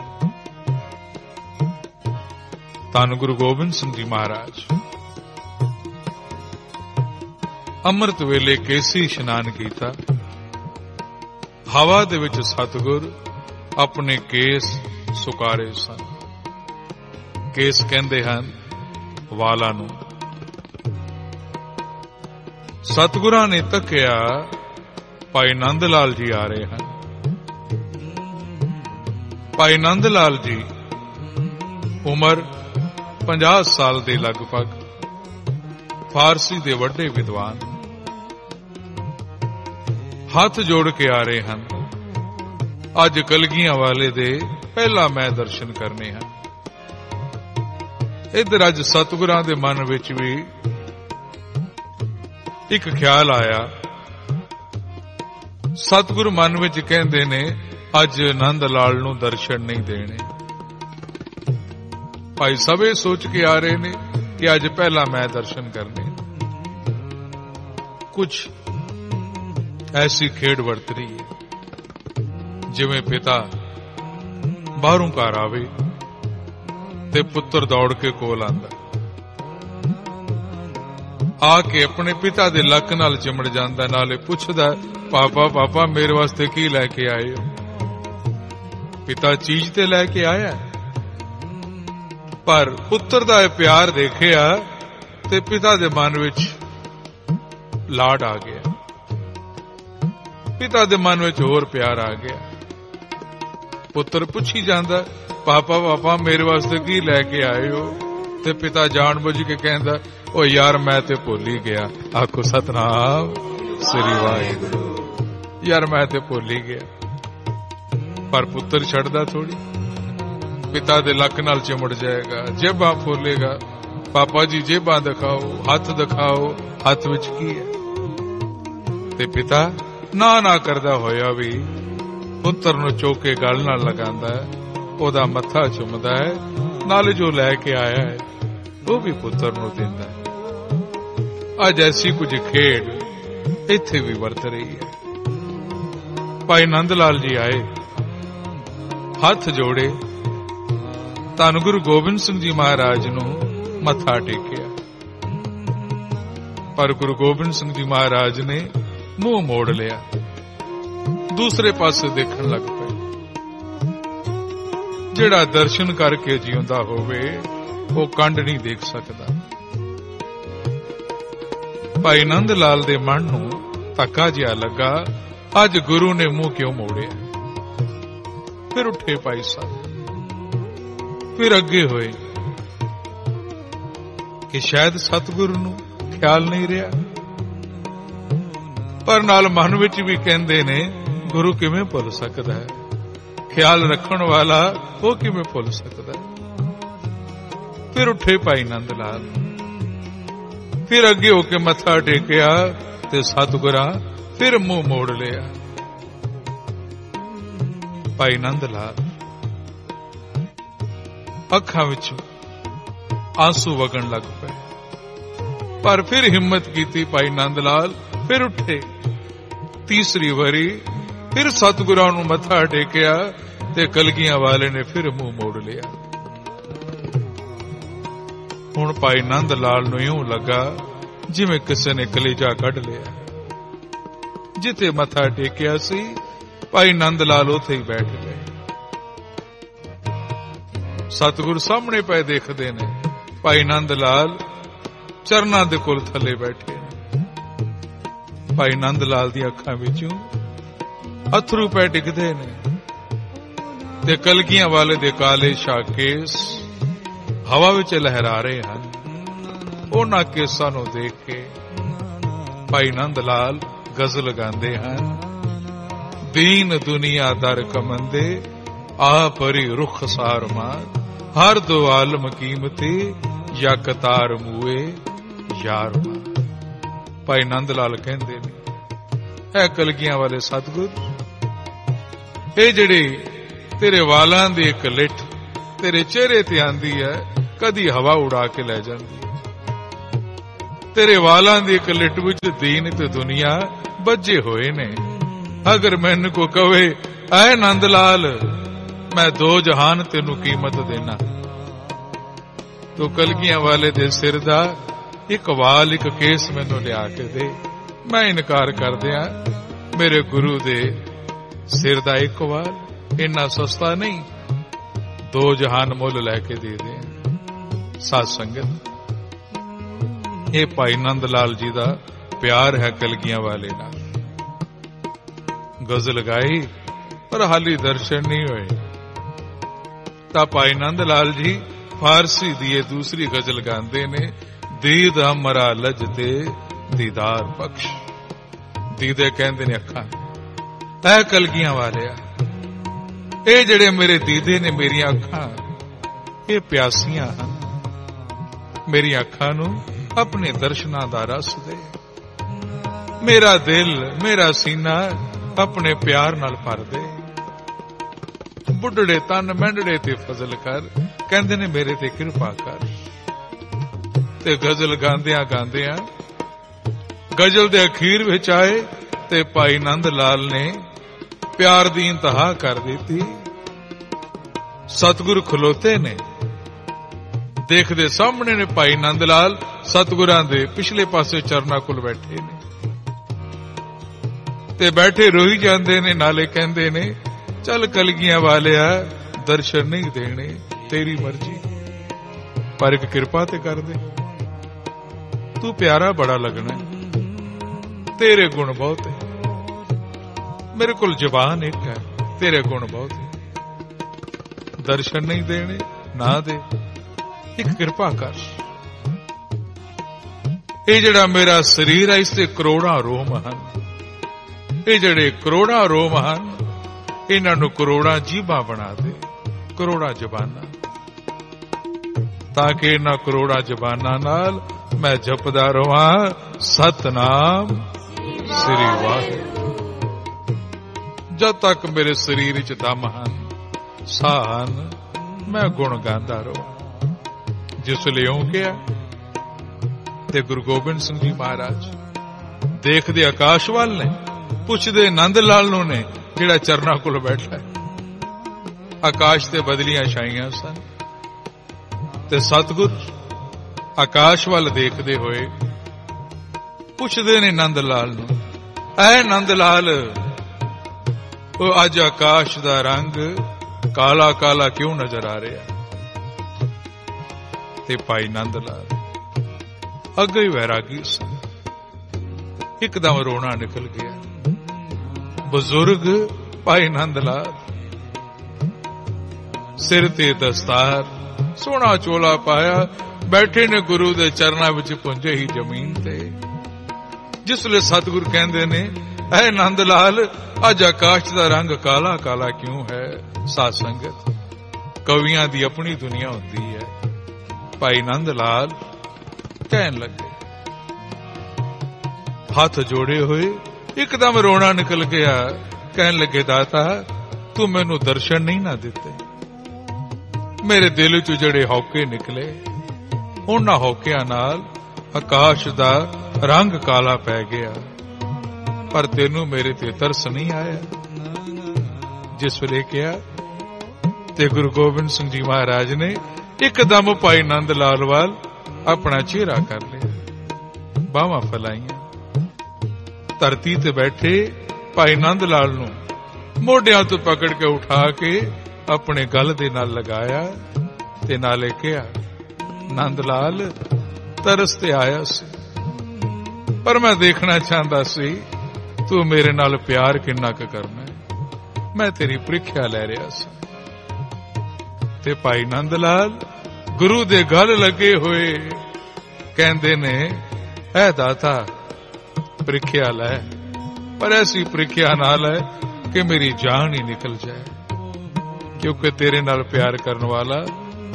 ਧੰਨ ਗੁਰੂ ਗੋਬਿੰਦ ਸਿੰਘ ਜੀ ਮਹਾਰਾਜ। ਅੰਮ੍ਰਿਤ ਵੇਲੇ ਕੇਸੀ ਇਸ਼ਨਾਨ ਕੀਤਾ। ਹਵਾ ਦੇ ਵਿੱਚ ਸਤਗੁਰ ਆਪਣੇ ਕੇਸ ਸੁਕਾਰੇ ਸਨ। ਕੇਸ ਕਹਿੰਦੇ ਹਨ, ਵਾਲਾਂ ਨੂੰ ਸਤਗੁਰਾਂ ਨੇ ਤੱਕਿਆ ਭਾਈ ਨੰਦ ਲਾਲ ਜੀ ਆ ਰਹੇ ਹਨ। ਭਾਈ ਨੰਦ ਲਾਲ ਜੀ ਉਮਰ 50 ਸਾਲ ਦੇ ਲਗਭਗ, ਫਾਰਸੀ ਦੇ ਵੱਡੇ ਵਿਦਵਾਨ। ਹੱਥ ਜੋੜ ਕੇ ਆ ਰਹੇ ਹਨ। ਅੱਜ ਕਲਗੀਆਂ ਵਾਲੇ ਦੇ ਪਹਿਲਾ ਮੈਂ ਦਰਸ਼ਨ ਕਰਨੇ ਹਨ। ਇਧਰ ਅੱਜ ਸਤਿਗੁਰਾਂ ਦੇ ਮਨ ਵਿੱਚ ਵੀ ਇੱਕ ਖਿਆਲ ਆਇਆ। ਸਤਿਗੁਰ ਮਨ ਵਿੱਚ ਕਹਿੰਦੇ ਨੇ, ਅੱਜ ਆਨੰਦ ਲਾਲ ਨੂੰ ਦਰਸ਼ਨ ਨਹੀਂ ਦੇਣੇ। ਭਾਈ ਸਭੇ ਸੋਚ ਕੇ ਆ ਰਹੇ ਨੇ ਕਿ ਅੱਜ ਪਹਿਲਾਂ ਮੈਂ ਦਰਸ਼ਨ ਕਰਨੇ। ਕੁਝ ਐਸੀ ਖੇਡ ਵਰਤ ਰਹੀ ਹੈ, ਜਿਵੇਂ ਪਿਤਾ ਬਾਹਰੋਂ ਘਰ ਆਵੇ ਤੇ ਪੁੱਤਰ ਦੌੜ ਕੇ ਕੋਲ ਆਂਦਾ ਆ ਕੇ ਆਪਣੇ ਪਿਤਾ ਦੇ ਲੱਕ ਨਾਲ ਚਿਮੜ ਜਾਂਦਾ, ਨਾਲੇ ਪੁੱਛਦਾ, ਪਾਪਾ ਪਾਪਾ, ਮੇਰੇ ਵਾਸਤੇ ਕੀ ਲੈ ਕੇ ਆਏ ਹੋ? ਪਿਤਾ ਚੀਜ਼ ਤੇ ਲੈ ਕੇ ਆਇਆ। ਪਰ ਪੁੱਤਰ ਦਾ ਇਹ ਪਿਆਰ ਦੇਖਿਆ ਤੇ ਪਿਤਾ ਦੇ ਮਨ ਵਿੱਚ ਲਾਡ ਆ ਗਿਆ। ਪਿਤਾ ਦੇ ਮਨ ਵਿੱਚ ਹੋਰ ਪਿਆਰ ਆ ਗਿਆ। ਪੁੱਤਰ ਪੁੱਛੀ ਜਾਂਦਾ, ਪਾਪਾ ਪਾਪਾ, ਮੇਰੇ ਵਾਸਤੇ ਕੀ ਲੈ ਕੇ ਆਏ ਹੋ? ਤੇ ਪਿਤਾ ਜਾਣ ਬੁੱਝ ਕੇ ਕਹਿੰਦਾ ਓ ਯਾਰ ਮੈਂ ਤੇ ਭੁੱਲ ਹੀ ਗਿਆ। ਆਖੋ, ਸਤਨਾਮ, ਸ੍ਰੀ ਵਾਹਿਗੁਰੂ। ਯਾਰ ਮੈਂ ਤੇ ਭੁੱਲ ਹੀ ਗਿਆ। ਪਰ ਪੁੱਤਰ ਛੱਡਦਾ ਥੋੜੀ ਪਿਤਾ ਦੇ ਲੱਕ ਨਾਲ ਚਿਮੜ ਜਾਏਗਾ, ਜੇਬਾਂ ਫੋਲੇਗਾ। ਪਾਪਾ ਜੀ ਜੇਬਾਂ ਦਿਖਾਓ, ਹੱਥ ਦਿਖਾਓ, ਹੱਥ ਵਿੱਚ ਕੀ ਹੈ? ਤੇ ਪਿਤਾ ਨਾ ਨਾ ਕਰਦਾ ਹੋਇਆ ਵੀ ਪੁੱਤਰ ਨੂੰ ਚੋਕੇ ਗਲ ਨਾਲ ਲਗਾਉਂਦਾ ਹੈ, ਉਹਦਾ ਮੱਥਾ ਚੁੰਮਦਾ ਹੈ, ਨਾਲ ਜੋ ਲੈ ਕੇ ਆਇਆ ਹੈ, ਉਹ ਵੀ ਪੁੱਤਰ ਨੂੰ ਦਿੰਦਾ ਹੈ। ਅੱਜ ਐਸੀ ਕੁਝ ਖੇਡ ਇੱਥੇ ਵੀ ਵਰਤ ਰਹੀ ਹੈ। ਭਾਈ ਨੰਦ ਲਾਲ ਜੀ ਆਏ, ਹੱਥ ਜੋੜੇ, ਧੰਨ ਗੁਰੂ ਗੋਬਿੰਦ ਸਿੰਘ ਜੀ ਮਹਾਰਾਜ ਨੂੰ ਮੱਥਾ ਟੇਕਿਆ। ਪਰ ਗੁਰੂ ਗੋਬਿੰਦ ਸਿੰਘ ਜੀ ਮਹਾਰਾਜ ਨੇ ਮੂੰਹ ਮੋੜ ਲਿਆ, ਦੂਸਰੇ ਪਾਸੇ ਦੇਖਣ ਲੱਗ ਪਏ। ਜਿਹੜਾ ਦਰਸ਼ਨ ਕਰਕੇ ਜਿਉਂਦਾ ਹੋਵੇ, ਉਹ ਕੰਡ ਨਹੀਂ ਦੇਖ ਸਕਦਾ। ਭਾਈ ਨੰਦ ਲਾਲ ਦੇ ਮਨ ਨੂੰ ਧੱਕਾ ਜਿਹਾ ਲੱਗਾ, ਅੱਜ ਗੁਰੂ ਨੇ ਮੂੰਹ ਕਿਉਂ ਮੋੜਿਆ? ਫਿਰ ਉੱਠੇ ਭਾਈ ਸਾਹਿਬ। ਫਿਰ ਅੱਗੇ ਹੋਏ। ਕਿ ਸ਼ਾਇਦ ਸਤਿਗੁਰੂ ਨੂੰ ਖਿਆਲ ਨਹੀਂ ਰਿਹਾ। ਪਰ ਨਾਲ ਮਨ ਵਿੱਚ ਵੀ ਕਹਿੰਦੇ ਨੇ, ਗੁਰੂ ਕਿਵੇਂ ਭੁੱਲ ਸਕਦਾ ਹੈ? ਖਿਆਲ ਰੱਖਣ ਵਾਲਾ ਉਹ ਕਿਵੇਂ ਭੁੱਲ ਸਕਦਾ ਹੈ? ਫਿਰ ਉੱਠੇ ਭਾਈ ਨੰਦ ਲਾਲ। ਫਿਰ ਅੱਗੇ ਹੋ ਕੇ ਮੱਥਾ ਟੇਕਿਆ ਤੇ ਸਤਿਗੁਰਾਂ ਫਿਰ ਮੂੰਹ ਮੋੜ ਲਿਆ। ਭਾਈ ਨੰਦ ਲਾਲ, ਅੱਖਾਂ ਵਿੱਚੋਂ ਆਂਸੂ ਵਗਣ ਲੱਗ ਪਏ। ਪਰ ਫਿਰ ਹਿੰਮਤ ਕੀਤੀ ਭਾਈ ਨੰਦ ਲਾਲ, ਫਿਰ ਉੱਠੇ। ਤੀਸਰੀ ਵਾਰੀ ਫਿਰ ਸਤਿਗੁਰਾਂ ਨੂੰ ਮੱਥਾ ਟੇਕਿਆ ਤੇ ਕਲਗੀਆਂ ਵਾਲੇ ਨੇ ਫਿਰ ਮੂੰਹ ਮੋੜ ਲਿਆ। ਹੁਣ ਭਾਈ ਨੰਦ ਲਾਲ ਨੂੰ ਇਉਂ ਲੱਗਾ ਜਿਵੇਂ ਕਿਸੇ ਨੇ ਕਲੇਜਾ ਕੱਢ ਲਿਆ। ਜਿੱਥੇ ਮੱਥਾ ਟੇਕਿਆ ਸੀ, ਭਾਈ ਨੰਦ ਲਾਲ ਉਥੇ ਹੀ ਬੈਠ ਗਏ। ਸਤਿਗੁਰ ਸਾਹਮਣੇ ਪਏ ਦੇਖਦੇ ਨੇ, ਭਾਈ ਨੰਦ ਲਾਲ ਚਰਨਾਂ ਦੇ ਕੋਲ ਥੱਲੇ ਬੈਠੇ ਨੇ। ਭਾਈ ਨੰਦ ਲਾਲ ਦੀਆਂ ਅੱਖਾਂ ਵਿੱਚੋਂ ਅਥਰੂ ਪੈ ਡਿੱਗਦੇ ਨੇ ਤੇ ਕਲਗੀਆਂ ਵਾਲੇ ਦੇ ਕਾਲੇ ਸ਼ਾਕੇਸ ਹਵਾ ਵਿੱਚ ਲਹਿਰਾ ਰਹੇ ਹਨ। ਉਹਨਾਂ ਕੇਸਾਂ ਨੂੰ ਦੇਖ ਕੇ ਭਾਈ ਨੰਦ ਲਾਲ ਗਜ਼ਲ ਗਾਉਂਦੇ ਹਨ। ਦੀਨ ਦੁਨੀਆ ਦਰ ਕਮੰਦੇ ਆ ਪਰੀ ਰੁਖ ਸਾਰ ਮਾਰ। ਹਰ ਦੋ ਆਲਮ ਕੀਮਤੀ ਜਾਂ ਕਤਾਰ ਮੂਏ, ਯਾਰ ਮਾਰ। ਭਾਈ ਨੰਦ ਲਾਲ ਕਹਿੰਦੇ ਨੇ ਇਹ ਕਲਗੀਆਂ ਵਾਲੇ ਸਤਗੁਰ, ਇਹ ਜਿਹੜੀ ਤੇਰੇ ਵਾਲਾਂ ਦੀ ਇੱਕ ਲਿੱਟ ਤੇਰੇ ਚਿਹਰੇ ਤੇ ਆਂਦੀ ਹੈ ਕਦੀ ਹਵਾ ਉਡਾ ਕੇ ਲੈ ਜਾਂਦੀ ਤੇਰੇ ਵਾਲਾਂ ਦੀ ਇੱਕ ਲਿੱਟ ਵਿੱਚ ਦੀਨ ਤੇ ਦੁਨੀਆ ਵੱਜੇ ਹੋਏ ਨੇ। ਅਗਰ ਮੈਨੂੰ ਕੋ ਕਵੇ, ਐ ਨੰਦ ਲਾਲ, ਮੈਂ ਦੋ ਜਹਾਨ ਤੈਨੂੰ ਕੀਮਤ ਦੇਣਾ ਤੋ ਕਲਗੀਆਂ ਵਾਲੇ ਦੇ ਸਿਰ ਦਾ ਇੱਕ ਵਾਲ, ਇੱਕ ਕੇਸ ਮੈਨੂੰ ਲਿਆ ਕੇ ਦੇ। ਮੈਂ ਇਨਕਾਰ ਕਰਦਿਆਂ ਮੇਰੇ ਗੁਰੂ ਦੇ ਸਿਰ ਦਾ ਇੱਕ ਵਾਲ, ਇੰਨਾ ਸਸਤਾ ਨਹੀਂ, ਦੋ ਜਹਾਨ ਮੁੱਲ ਲੈ ਕੇ ਦੇ ਦੇ ਸਾਧ ਸੰਗਤ। ਇਹ ਭਾਈ ਨੰਦ ਲਾਲ ਜੀ ਦਾ ਪਿਆਰ ਹੈ ਕਲਗੀਆਂ ਵਾਲੇ ਨਾਲ ਗਜ਼ਲ ਗਾਈ, ਪਰ ਹਾਲੀ ਦਰਸ਼ਨ ਨਹੀਂ ਹੋਏ। ਤਾਂ ਭਾਈ ਨੰਦ ਲਾਲ ਜੀ ਫਾਰਸੀ ਦੀ ਇਹ ਦੂਸਰੀ ਗਜ਼ਲ ਗਾਉਂਦੇ ਨੇ, ਦੀਦ ਹਮਰਾ ਲਜ ਤੇ ਦੀਦਾਰ ਬਖਸ਼। ਦੀਦੇ ਕਹਿੰਦੇ ਨੇ ਅੱਖਾਂ, ਐ ਕਲਗੀਆਂ ਵਾਲਿਆ, ਇਹ ਜਿਹੜੇ ਮੇਰੇ ਦੀਦੇ ਨੇ ਮੇਰੀਆਂ ਅੱਖਾਂ, ਇਹ ਪਿਆਸੀਆਂ ਹਨ। ਮੇਰੀਆਂ ਅੱਖਾਂ ਨੂੰ ਆਪਣੇ ਦਰਸ਼ਨਾਂ ਦਾ ਰਸ ਦੇ। ਮੇਰਾ ਦਿਲ, ਮੇਰਾ ਸੀਨਾ ਆਪਣੇ ਪਿਆਰ ਨਾਲ ਭਰ ਦੇ। ਬੁੱਢੜੇ ਤਨ ਮੈਂਡੜੇ ਤੇ ਫਜ਼ਲ ਕਰ, ਕਹਿੰਦੇ ਨੇ ਮੇਰੇ ਤੇ ਕਿਰਪਾ ਕਰ। ਤੇ ਗਜ਼ਲ ਗਾਉਂਦਿਆਂ ਗਾਉਂਦਿਆਂ ਗਜ਼ਲ ਦੇ ਅਖੀਰ ਵਿੱਚ ਆਏ ਤੇ ਭਾਈ ਨੰਦ ਲਾਲ ਨੇ ਪਿਆਰ ਦੀ ਇੰਤਹਾ ਕਰ ਦਿੱਤੀ। ਸਤਿਗੁਰ ਖਲੋਤੇ ਨੇ ਦੇਖਦੇ ਸਾਹਮਣੇ ਨੇ ਭਾਈ ਨੰਦ ਲਾਲ ਸਤਿਗੁਰਾਂ ਦੇ ਪਿਛਲੇ ਪਾਸੇ ਚਰਨਾ ਕੋਲ ਬੈਠੇ ਨੇ। ਤੇ ਬੈਠੇ ਰੋਈ ਜਾਂਦੇ ਨੇ, ਨਾਲੇ ਕਹਿੰਦੇ ਨੇ, ਚੱਲ ਕਲਗੀਆਂ ਵਾਲਿਆ, ਦਰਸ਼ਨ ਨਹੀਂ ਦੇਣੇ, ਤੇਰੀ ਮਰਜ਼ੀ। ਪਰ ਇੱਕ ਕਿਰਪਾ ਤੇ ਕਰ ਦੇ। ਤੂੰ ਪਿਆਰਾ ਬੜਾ ਲੱਗਣਾ ਤੇਰੇ ਗੁਣ ਬਹੁਤ ਹੈ। ਮੇਰੇ ਕੋਲ ਜ਼ਬਾਨ ਇੱਕ ਹੈ, ਤੇਰੇ ਗੁਣ ਬਹੁਤ ਹੈ। ਦਰਸ਼ਨ ਨਹੀਂ ਦੇਣੇ, ਨਾ ਦੇ। ਇੱਕ ਕਿਰਪਾ ਕਰ। ਇਹ ਜਿਹੜਾ ਮੇਰਾ ਸਰੀਰ ਹੈ, ਇਸ ਤੇ ਕਰੋੜਾਂ ਰੋਮ ਹਨ। ਇਹ ਜਿਹੜੇ ਕਰੋੜਾਂ ਰੋਮ ਹਨ, ਇਹਨਾਂ ਨੂੰ ਕਰੋੜਾਂ ਜੀਭਾਂ ਬਣਾ ਦੇ, ਕਰੋੜਾਂ ਜ਼ਬਾਨਾਂ ਤਾਂ ਕਿ ਇਹਨਾਂ ਕਰੋੜਾਂ ਜ਼ਬਾਨਾਂ ਨਾਲ ਮੈਂ ਜਪਦਾ ਰਵਾਂ, ਸਤਨਾਮ ਸ੍ਰੀ ਵਾਹਿਗੁਰੂ। ਜਦ ਤੱਕ ਮੇਰੇ ਸਰੀਰ ਵਿੱਚ ਦਮ ਹਨ, ਸਾਹ ਹਨ, ਮੈਂ ਗੁਣ ਗਾਉਂਦਾ ਰਵਾਂ। ਜਿਸ ਲਈ ਉਹ ਕਿਹਾ, ਤੇ ਗੁਰੂ ਗੋਬਿੰਦ ਸਿੰਘ ਜੀ ਮਹਾਰਾਜ, ਦੇਖਦੇ ਆਕਾਸ਼ ਵੱਲ ਨੇ, ਪੁੱਛਦੇ ਨੰਦ ਲਾਲ ਨੂੰ ਨੇ, ਜਿਹੜਾ ਚਰਨਾ ਕੋਲ ਬੈਠਾ ਹੈ। ਆਕਾਸ਼ ਤੇ ਬਦਲੀਆਂ ਛਾਈਆਂ ਸਨ, ਤੇ ਸਤਗੁਰ ਆਕਾਸ਼ ਵੱਲ ਦੇਖਦੇ ਹੋਏ ਪੁੱਛਦੇ ਨੇ ਨੰਦ ਲਾਲ ਨੂੰ, ਐ ਨੰਦ ਲਾਲ, ਉਹ ਅੱਜ ਆਕਾਸ਼ ਦਾ ਰੰਗ ਕਾਲਾ ਕਾਲਾ ਕਿਉਂ ਨਜ਼ਰ ਆ ਰਿਹਾ? ਤੇ ਭਾਈ ਨੰਦ ਲਾਲ। ਅੱਗੇ ਹੀ ਵੈਰਾਗੀ ਸੀ। ਇੱਕਦਮ ਰੋਣਾ ਨਿਕਲ ਗਿਆ। ਬਜ਼ੁਰਗ ਭਾਈ ਨੰਦ ਲਾਲ। ਸਿਰ ਤੇ ਦਸਤਾਰ, ਸੋਹਣਾ ਚੋਲਾ ਪਾਇਆ। ਬੈਠੇ ਨੇ ਗੁਰੂ ਦੇ ਚਰਨਾਂ ਵਿੱਚ ਪੁੰਜੇ ਹੀ ਜ਼ਮੀਨ ਤੇ। ਜਿਸ ਲਈ ਸਤਿਗੁਰ ਕਹਿੰਦੇ ਨੇ, ਐ ਨੰਦ ਲਾਲ, ਅੱਜ ਆਕਾਸ਼ ਦਾ ਰੰਗ ਕਾਲਾ ਕਾਲਾ ਕਿਉਂ ਹੈ? ਸਾਧ ਸੰਗਤ, ਕਵੀਆਂ ਦੀ ਆਪਣੀ ਦੁਨੀਆ ਹੁੰਦੀ ਹੈ। ਭਾਈ ਨੰਦ ਲਾਲ ਕਹਿਣ ਲੱਗੇ। ਹੱਥ ਜੋੜੇ ਹੋਏ, ਇੱਕਦਮ ਰੋਣਾ ਨਿਕਲ ਗਿਆ। ਕਹਿਣ ਲੱਗੇ, ਦਾਤਾ, ਤੂੰ ਮੈਨੂੰ ਦਰਸ਼ਨ ਨਹੀਂ ਨਾ ਦਿੱਤੇ। ਮੇਰੇ ਦਿਲ 'ਚ ਜਿਹੜੇ ਹੌਕੇ ਨਿਕਲੇ, ਉਹਨਾਂ ਹੌਕਿਆਂ ਨਾਲ ਆਕਾਸ਼ ਦਾ ਰੰਗ ਕਾਲਾ ਪੈ ਗਿਆ। ਪਰ ਤੈਨੂੰ ਮੇਰੇ ਤੇ ਤਰਸ ਨਹੀਂ ਆਇਆ। ਜਿਸ ਵੇਲੇ ਕਿਹਾ, ਤੇ ਗੁਰੂ ਗੋਬਿੰਦ ਸਿੰਘ ਜੀ ਮਹਾਰਾਜ ਨੇ ਇੱਕਦਮ ਭਾਈ ਨੰਦ ਲਾਲ ਵੱਲ ਆਪਣਾ ਚਿਹਰਾ ਕਰ ਲਿਆ। ਬਾਹਾਂ ਫਲਾਈਆਂ। ਧਰਤੀ ਤੇ ਬੈਠੇ ਭਾਈ ਨੰਦ ਲਾਲ ਨੂੰ ਮੋਢਿਆਂ ਤੋਂ ਪਕੜ ਕੇ ਉਠਾ ਕੇ ਆਪਣੇ ਗਲ ਦੇ ਨਾਲ ਲਗਾਇਆ ਤੇ ਨਾਲੇ ਕਿਹਾ, ਨੰਦ ਲਾਲ, ਤਰਸ ਤੇ ਆਇਆ ਸੀ। ਪਰ ਮੈਂ ਦੇਖਣਾ ਚਾਹੁੰਦਾ ਸੀ, ਤੂੰ ਮੇਰੇ ਨਾਲ ਪਿਆਰ ਕਿੰਨਾ ਕੁ ਕਰਨਾ ਮੈਂ ਤੇਰੀ ਪ੍ਰੀਖਿਆ ਲੈ ਰਿਹਾ ਸੀ। ਤੇ ਭਾਈ ਨੰਦ ਲਾਲ ਗੁਰੂ ਦੇ ਗਲ ਲੱਗੇ ਹੋਏ। ਕਹਿੰਦੇ ਨੇ, ਐ ਦਾਤਾ, ਪ੍ਰੀਖਿਆ ਲੈ। ਪਰ ਐਸੀ ਪ੍ਰੀਖਿਆ ਨਾ ਲੈ ਕਿ ਮੇਰੀ ਜਾਨ ਹੀ ਨਿਕਲ ਜਾਏ। ਕਿਉਂਕਿ ਤੇਰੇ ਨਾਲ ਪਿਆਰ ਕਰਨ ਵਾਲਾ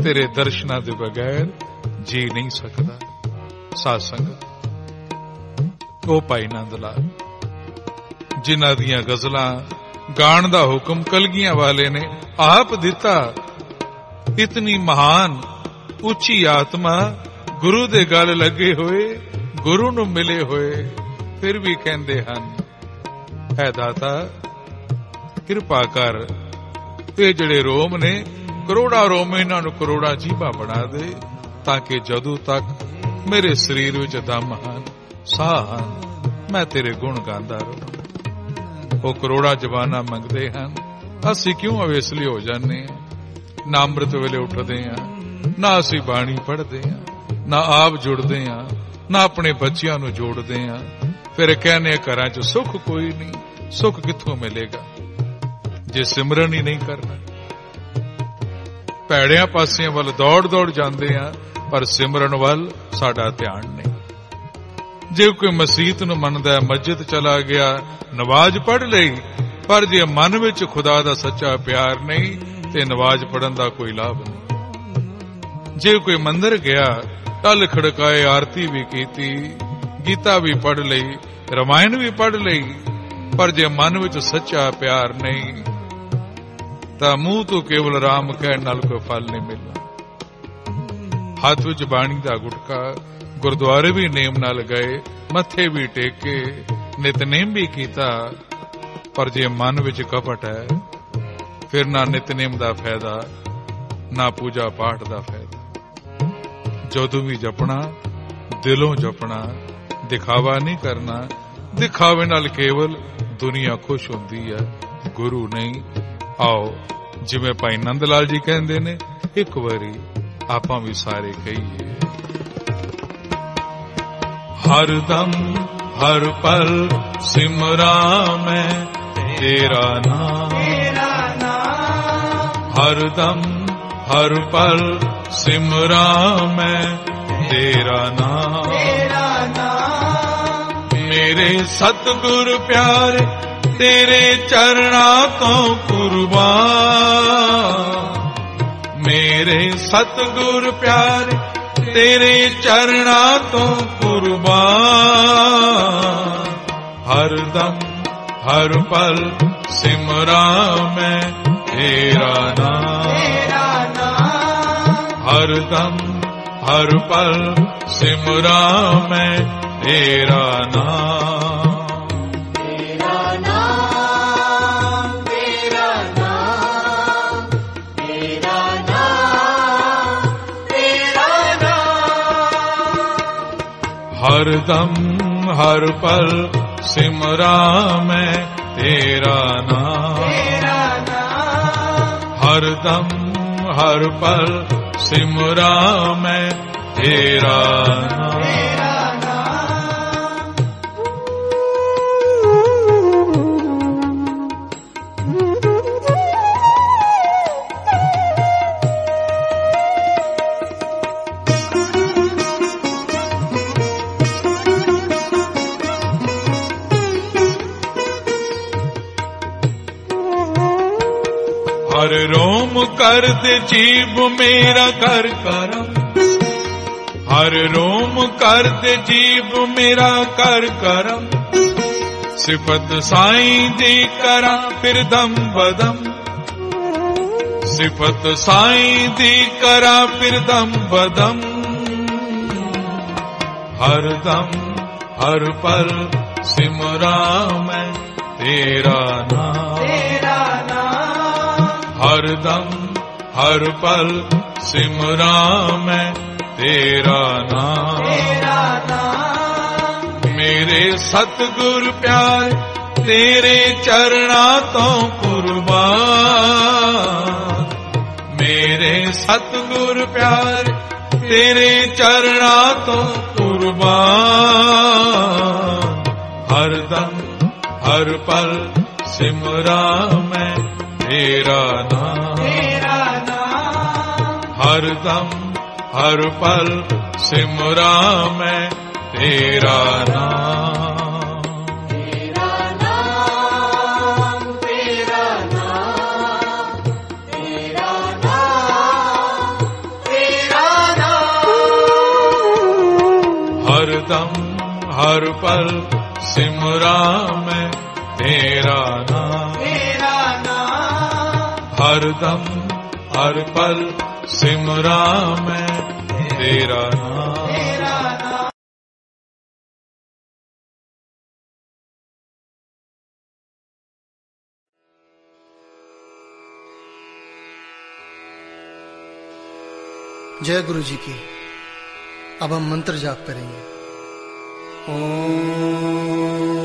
ਤੇਰੇ ਦਰਸ਼ਨਾਂ ਦੇ ਬਗੈਰ ਜੀ ਨਹੀਂ ਸਕਦਾ। ਸਾਧ ਸੰਗਤ, ਉਹ ਭਾਈ ਨੰਦ ਲਾਲ, ਜਿਨ੍ਹਾਂ ਦੀਆਂ ਗਜ਼ਲਾਂ ਗਾਣ ਦਾ ਹੁਕਮ ਕਲਗੀਆਂ ਵਾਲੇ ਨੇ, ਆਪ ਦਿੱਤਾ। ਇਤਨੀ ਮਹਾਨ ਉੱਚੀ ਆਤਮਾ ਗੁਰੂ ਦੇ ਗੱਲ ਲੱਗੇ ਹੋਏ, ਗੁਰੂ ਨੂੰ ਮਿਲੇ ਹੋਏ, ਫਿਰ ਵੀ ਕਹਿੰਦੇ ਹਨ, ਹੈ ਦਾਤਾ, ਕਿਰਪਾ ਕਰ, ਇਹ ਜਿਹੜੇ ਰੋਮ ਨੇ, ਕਰੋੜਾ ਰੋਮ ਇਹਨਾਂ ਨੂੰ ਕਰੋੜਾ ਜੀਭਾ ਬਣਾ ਦੇ, ਤਾਂ ਕਿ ਜਦੋਂ ਤੱਕ ਮੇਰੇ ਸਰੀਰ ਵਿੱਚ ਦਮ ਹਨ, ਸਾਹ ਹਨ, ਮੈਂ ਤੇਰੇ ਗੁਣ ਗਾਉਂਦਾ ਰਹਾਂ। ਉਹ ਕਰੋੜਾ ਜ਼ਬਾਨਾਂ ਮੰਗਦੇ ਹਨ, ਅਸੀਂ ਕਿਉਂ ਅਵੇਸਲੀ ਹੋ ਜਾਂਦੇ ਹਾਂ? ਨਾ ਵੇਲੇ ਉੱਠਦੇ ਹਾਂ ਨਾ ਅਸੀਂ ਬਾਣੀ ਪੜ੍ਹਦੇ ਹਾਂ, ਨਾ ਆਪ ਜੁੜਦੇ ਹਾਂ, ਨਾ ਆਪਣੇ ਬੱਚਿਆਂ ਨੂੰ ਜੋੜਦੇ ਹਾਂ। ਫਿਰ ਕਹਿੰਦੇ ਘਰਾਂ 'ਚ ਸੁੱਖ ਕੋਈ ਨਹੀਂ, ਸੁੱਖ ਕਿੱਥੋਂ ਮਿਲੇਗਾ? ਜੇ ਸਿਮਰਨ ਹੀ ਨਹੀਂ ਕਰਨਾ। ਭੈੜਿਆਂ ਪਾਸਿਆਂ ਵੱਲ ਦੌੜ ਦੌੜ ਜਾਂਦੇ ਆ ਪਰ ਸਿਮਰਨ ਵੱਲ ਸਾਡਾ ਧਿਆਨ ਨਹੀਂ। ਜੇ ਕੋਈ ਮਸਜਿਦ ਨੂੰ ਮੰਨਦਾ ਹੈ, ਮਸਜਿਦ ਚਲਾ ਗਿਆ, ਨਵਾਜ਼ ਪੜ ਲਈ, ਪਰ ਜੇ ਮਨ ਵਿੱਚ ਖੁਦਾ ਦਾ ਸੱਚਾ ਪਿਆਰ ਨਹੀਂ, ਤੇ ਨਵਾਜ਼ ਪੜਨ ਦਾ ਕੋਈ ਲਾਭ ਨਹੀਂ। ਜੇ ਕੋਈ ਮੰਦਰ ਗਿਆ ਟਲ ਖੜਕਾਏ ਆਰਤੀ ਵੀ ਕੀਤੀ, ਗੀਤਾ ਵੀ ਪੜ ਲਈ, ਰਮਾਇਣ ਵੀ ਪੜ ਲਈ, ਪਰ ਜੇ ਮਨ ਵਿੱਚ ਸੱਚਾ ਪਿਆਰ ਨਹੀਂ, ਤਾਂ ਮੂੰਹ ਤੋਂ ਕੇਵਲ ਰਾਮ ਕਹਿਣ ਨਾਲ ਕੋਈ ਫਲ ਨਹੀਂ ਮਿਲਣਾ। ਹੱਥ ਵਿੱਚ ਬਾਣੀ ਦਾ ਗੁਟਕਾ, ਗੁਰਦੁਆਰੇ ਵੀ ਨੇਮ ਨਾਲ ਗਏ, ਮੱਥੇ ਵੀ ਟੇਕੇ ਨਿਤਨੇਮ ਵੀ ਕੀਤਾ, ਪਰ ਜੇ ਮਨ ਵਿੱਚ ਕਪਟ ਹੈ, ਫਿਰ ਨਾ ਨਿਤਨੇਮ ਦਾ ਫਾਇਦਾ, ਨਾ ਪੂਜਾ ਪਾਠ ਦਾ ਫਾਇਦਾ। ਜਦੋਂ ਵੀ ਜਪਣਾ ਦਿਲੋਂ ਜਪਣਾ ਦਿਖਾਵਾ ਨਹੀਂ ਕਰਨਾ ਦਿਖਾਵੇ ਨਾਲ ਕੇਵਲ ਦੁਨੀਆ ਖੁਸ਼ ਹੁੰਦੀ ਹੈ ਗੁਰੂ ਨਹੀਂ ਆਓ ਜਿਵੇਂ ਭਾਈ ਨੰਦ ਲਾਲ ਜੀ ਕਹਿੰਦੇ ਨੇ ਇੱਕ ਵਾਰੀ ਆਪਾਂ ਵੀ ਸਾਰੇ ਕਹੀਏ। ਹਰ ਦਮ ਹਰ ਪਲ ਸਿਮਰਾ ਮੈਂ ਤੇਰਾ ਨਾਮ। ਤੇਰਾ ਨਾਮ। ਹਰ ਦਮ ਹਰ ਪਲ ਸਿਮਰਾਂ ਮੈਂ ਤੇਰਾ ਨਾਮ। ਤੇਰਾ ਨਾਮ। ਮੇਰੇ ਸਤਿਗੁਰ ਪਿਆਰੇ ਤੇਰੇ ਚਰਨਾਂ ਤੋਂ ਕੁਰਬਾਨ। ਮੇਰੇ ਸਤਿਗੁਰ ਪਿਆਰੇ ਤੇਰੇ ਚਰਨਾਂ ਤੋਂ ਕੁਰਬਾਨ। ਹਰ ਦਮ ਹਰ ਪਲ ਸਿਮਰਾਂ ਮੈਂ ਤੇਰਾ ਨਾਮ। ਹਰ ਦਮ ਹਰ ਪਲ ਸਿਮਰਾਂ ਮੈਂ ਤੇਰਾ ਨਾਮ। ਤੇਰਾ ਨਾਮ ਤੇਰਾ ਨਾਮ ਤੇਰਾ ਨਾਮ ਤੇਰਾ ਨਾਮ। ਹਰ ਦਮ ਹਰ ਪਲ ਸਿਮਰਾਂ ਮੈਂ ਤੇਰਾ ਨਾਮ। ਤੇਰਾ ਨਾਮ। ਹਰ ਦਮ ਹਰ ਪਲ ਸਿਮਰਾ ਮੈਂ ਤੇਰਾ ਤੇਰਾ ਨਾਮ। ਰੋਮ ਕਰਦ ਜੀਵ ਮੇਰਾ ਕਰ। ਕਰਮ ਹਰ ਰੋਮ ਕਰਦ ਜੀਵ ਮੇਰਾ ਕਰ। ਕਰਮ ਸਿਫਤ ਸਾਈਂ ਦੀ ਕਰਾਂ ਫਿਰ ਦਮ ਬਦਮ। ਸਿਫਤ ਸਾਈਂ ਦੀ ਕਰਾਂ ਫਿਰ ਦਮ ਬਦਮ। ਹਰ ਦਮ, ਹਰ ਪਲ ਸਿਮਰਾਂ ਮੈਂ ਤੇਰਾ ਨਾਮ। ਹਰ ਪਲ ਸਿਮਰਾਂ ਮੈਂ ਤੇਰਾ ਨਾਮ। ਤੇਰਾ ਨਾਮ। ਮੇਰੇ ਸਤਿਗੁਰ ਪਿਆਰ ਤੇਰੇ ਚਰਨਾਂ ਤੋਂ ਕੁਰਬਾਨ। ਮੇਰੇ ਸਤਿਗੁਰ ਪਿਆਰ ਤੇਰੇ ਚਰਨਾਂ ਤੋਂ ਕੁਰਬਾਨ। ਹਰ ਦਮ ਹਰ ਪਲ ਸਿਮਰਾਂ ਮੈਂ ਤੇਰਾ ਨਾਮ। ਤੇਰਾ ਨਾਮ ਹਰ ਦਮ ਹਰ ਪਲ ਸਿਮਰਾਂ ਮੈਂ ਤੇਰਾ ਨਾਮ। ਤੇਰਾ ਨਾਮ ਤੇਰਾ ਨਾਮ ਤੇਰਾ ਨਾਮ ਤੇਰਾ ਨਾਮ। ਹਰ ਦਮ ਹਰ ਪਲ ਸਿਮਰਾਂ ਮੈਂ ਤੇਰਾ ਨਾਮ। हरदम हर पल सिमरा मैं, तेरा नाम। जय गुरु जी की। अब हम मंत्र जाप करेंगे। ओम।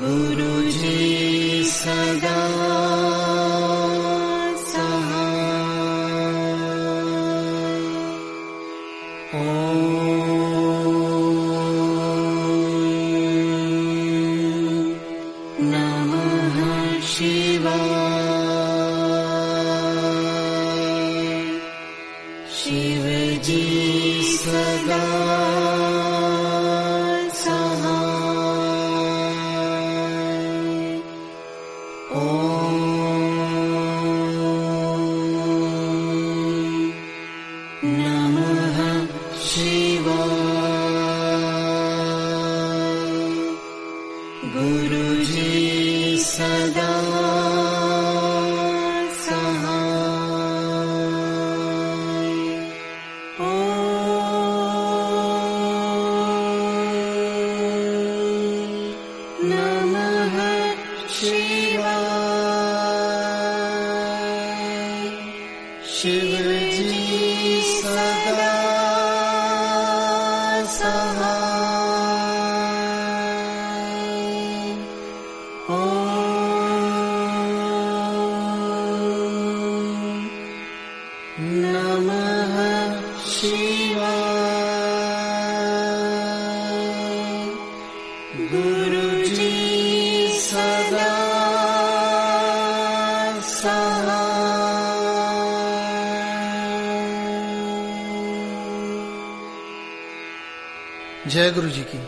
गुरुजी सदा ਜੈ ਗੁਰੂ ਜੀ ਕੀ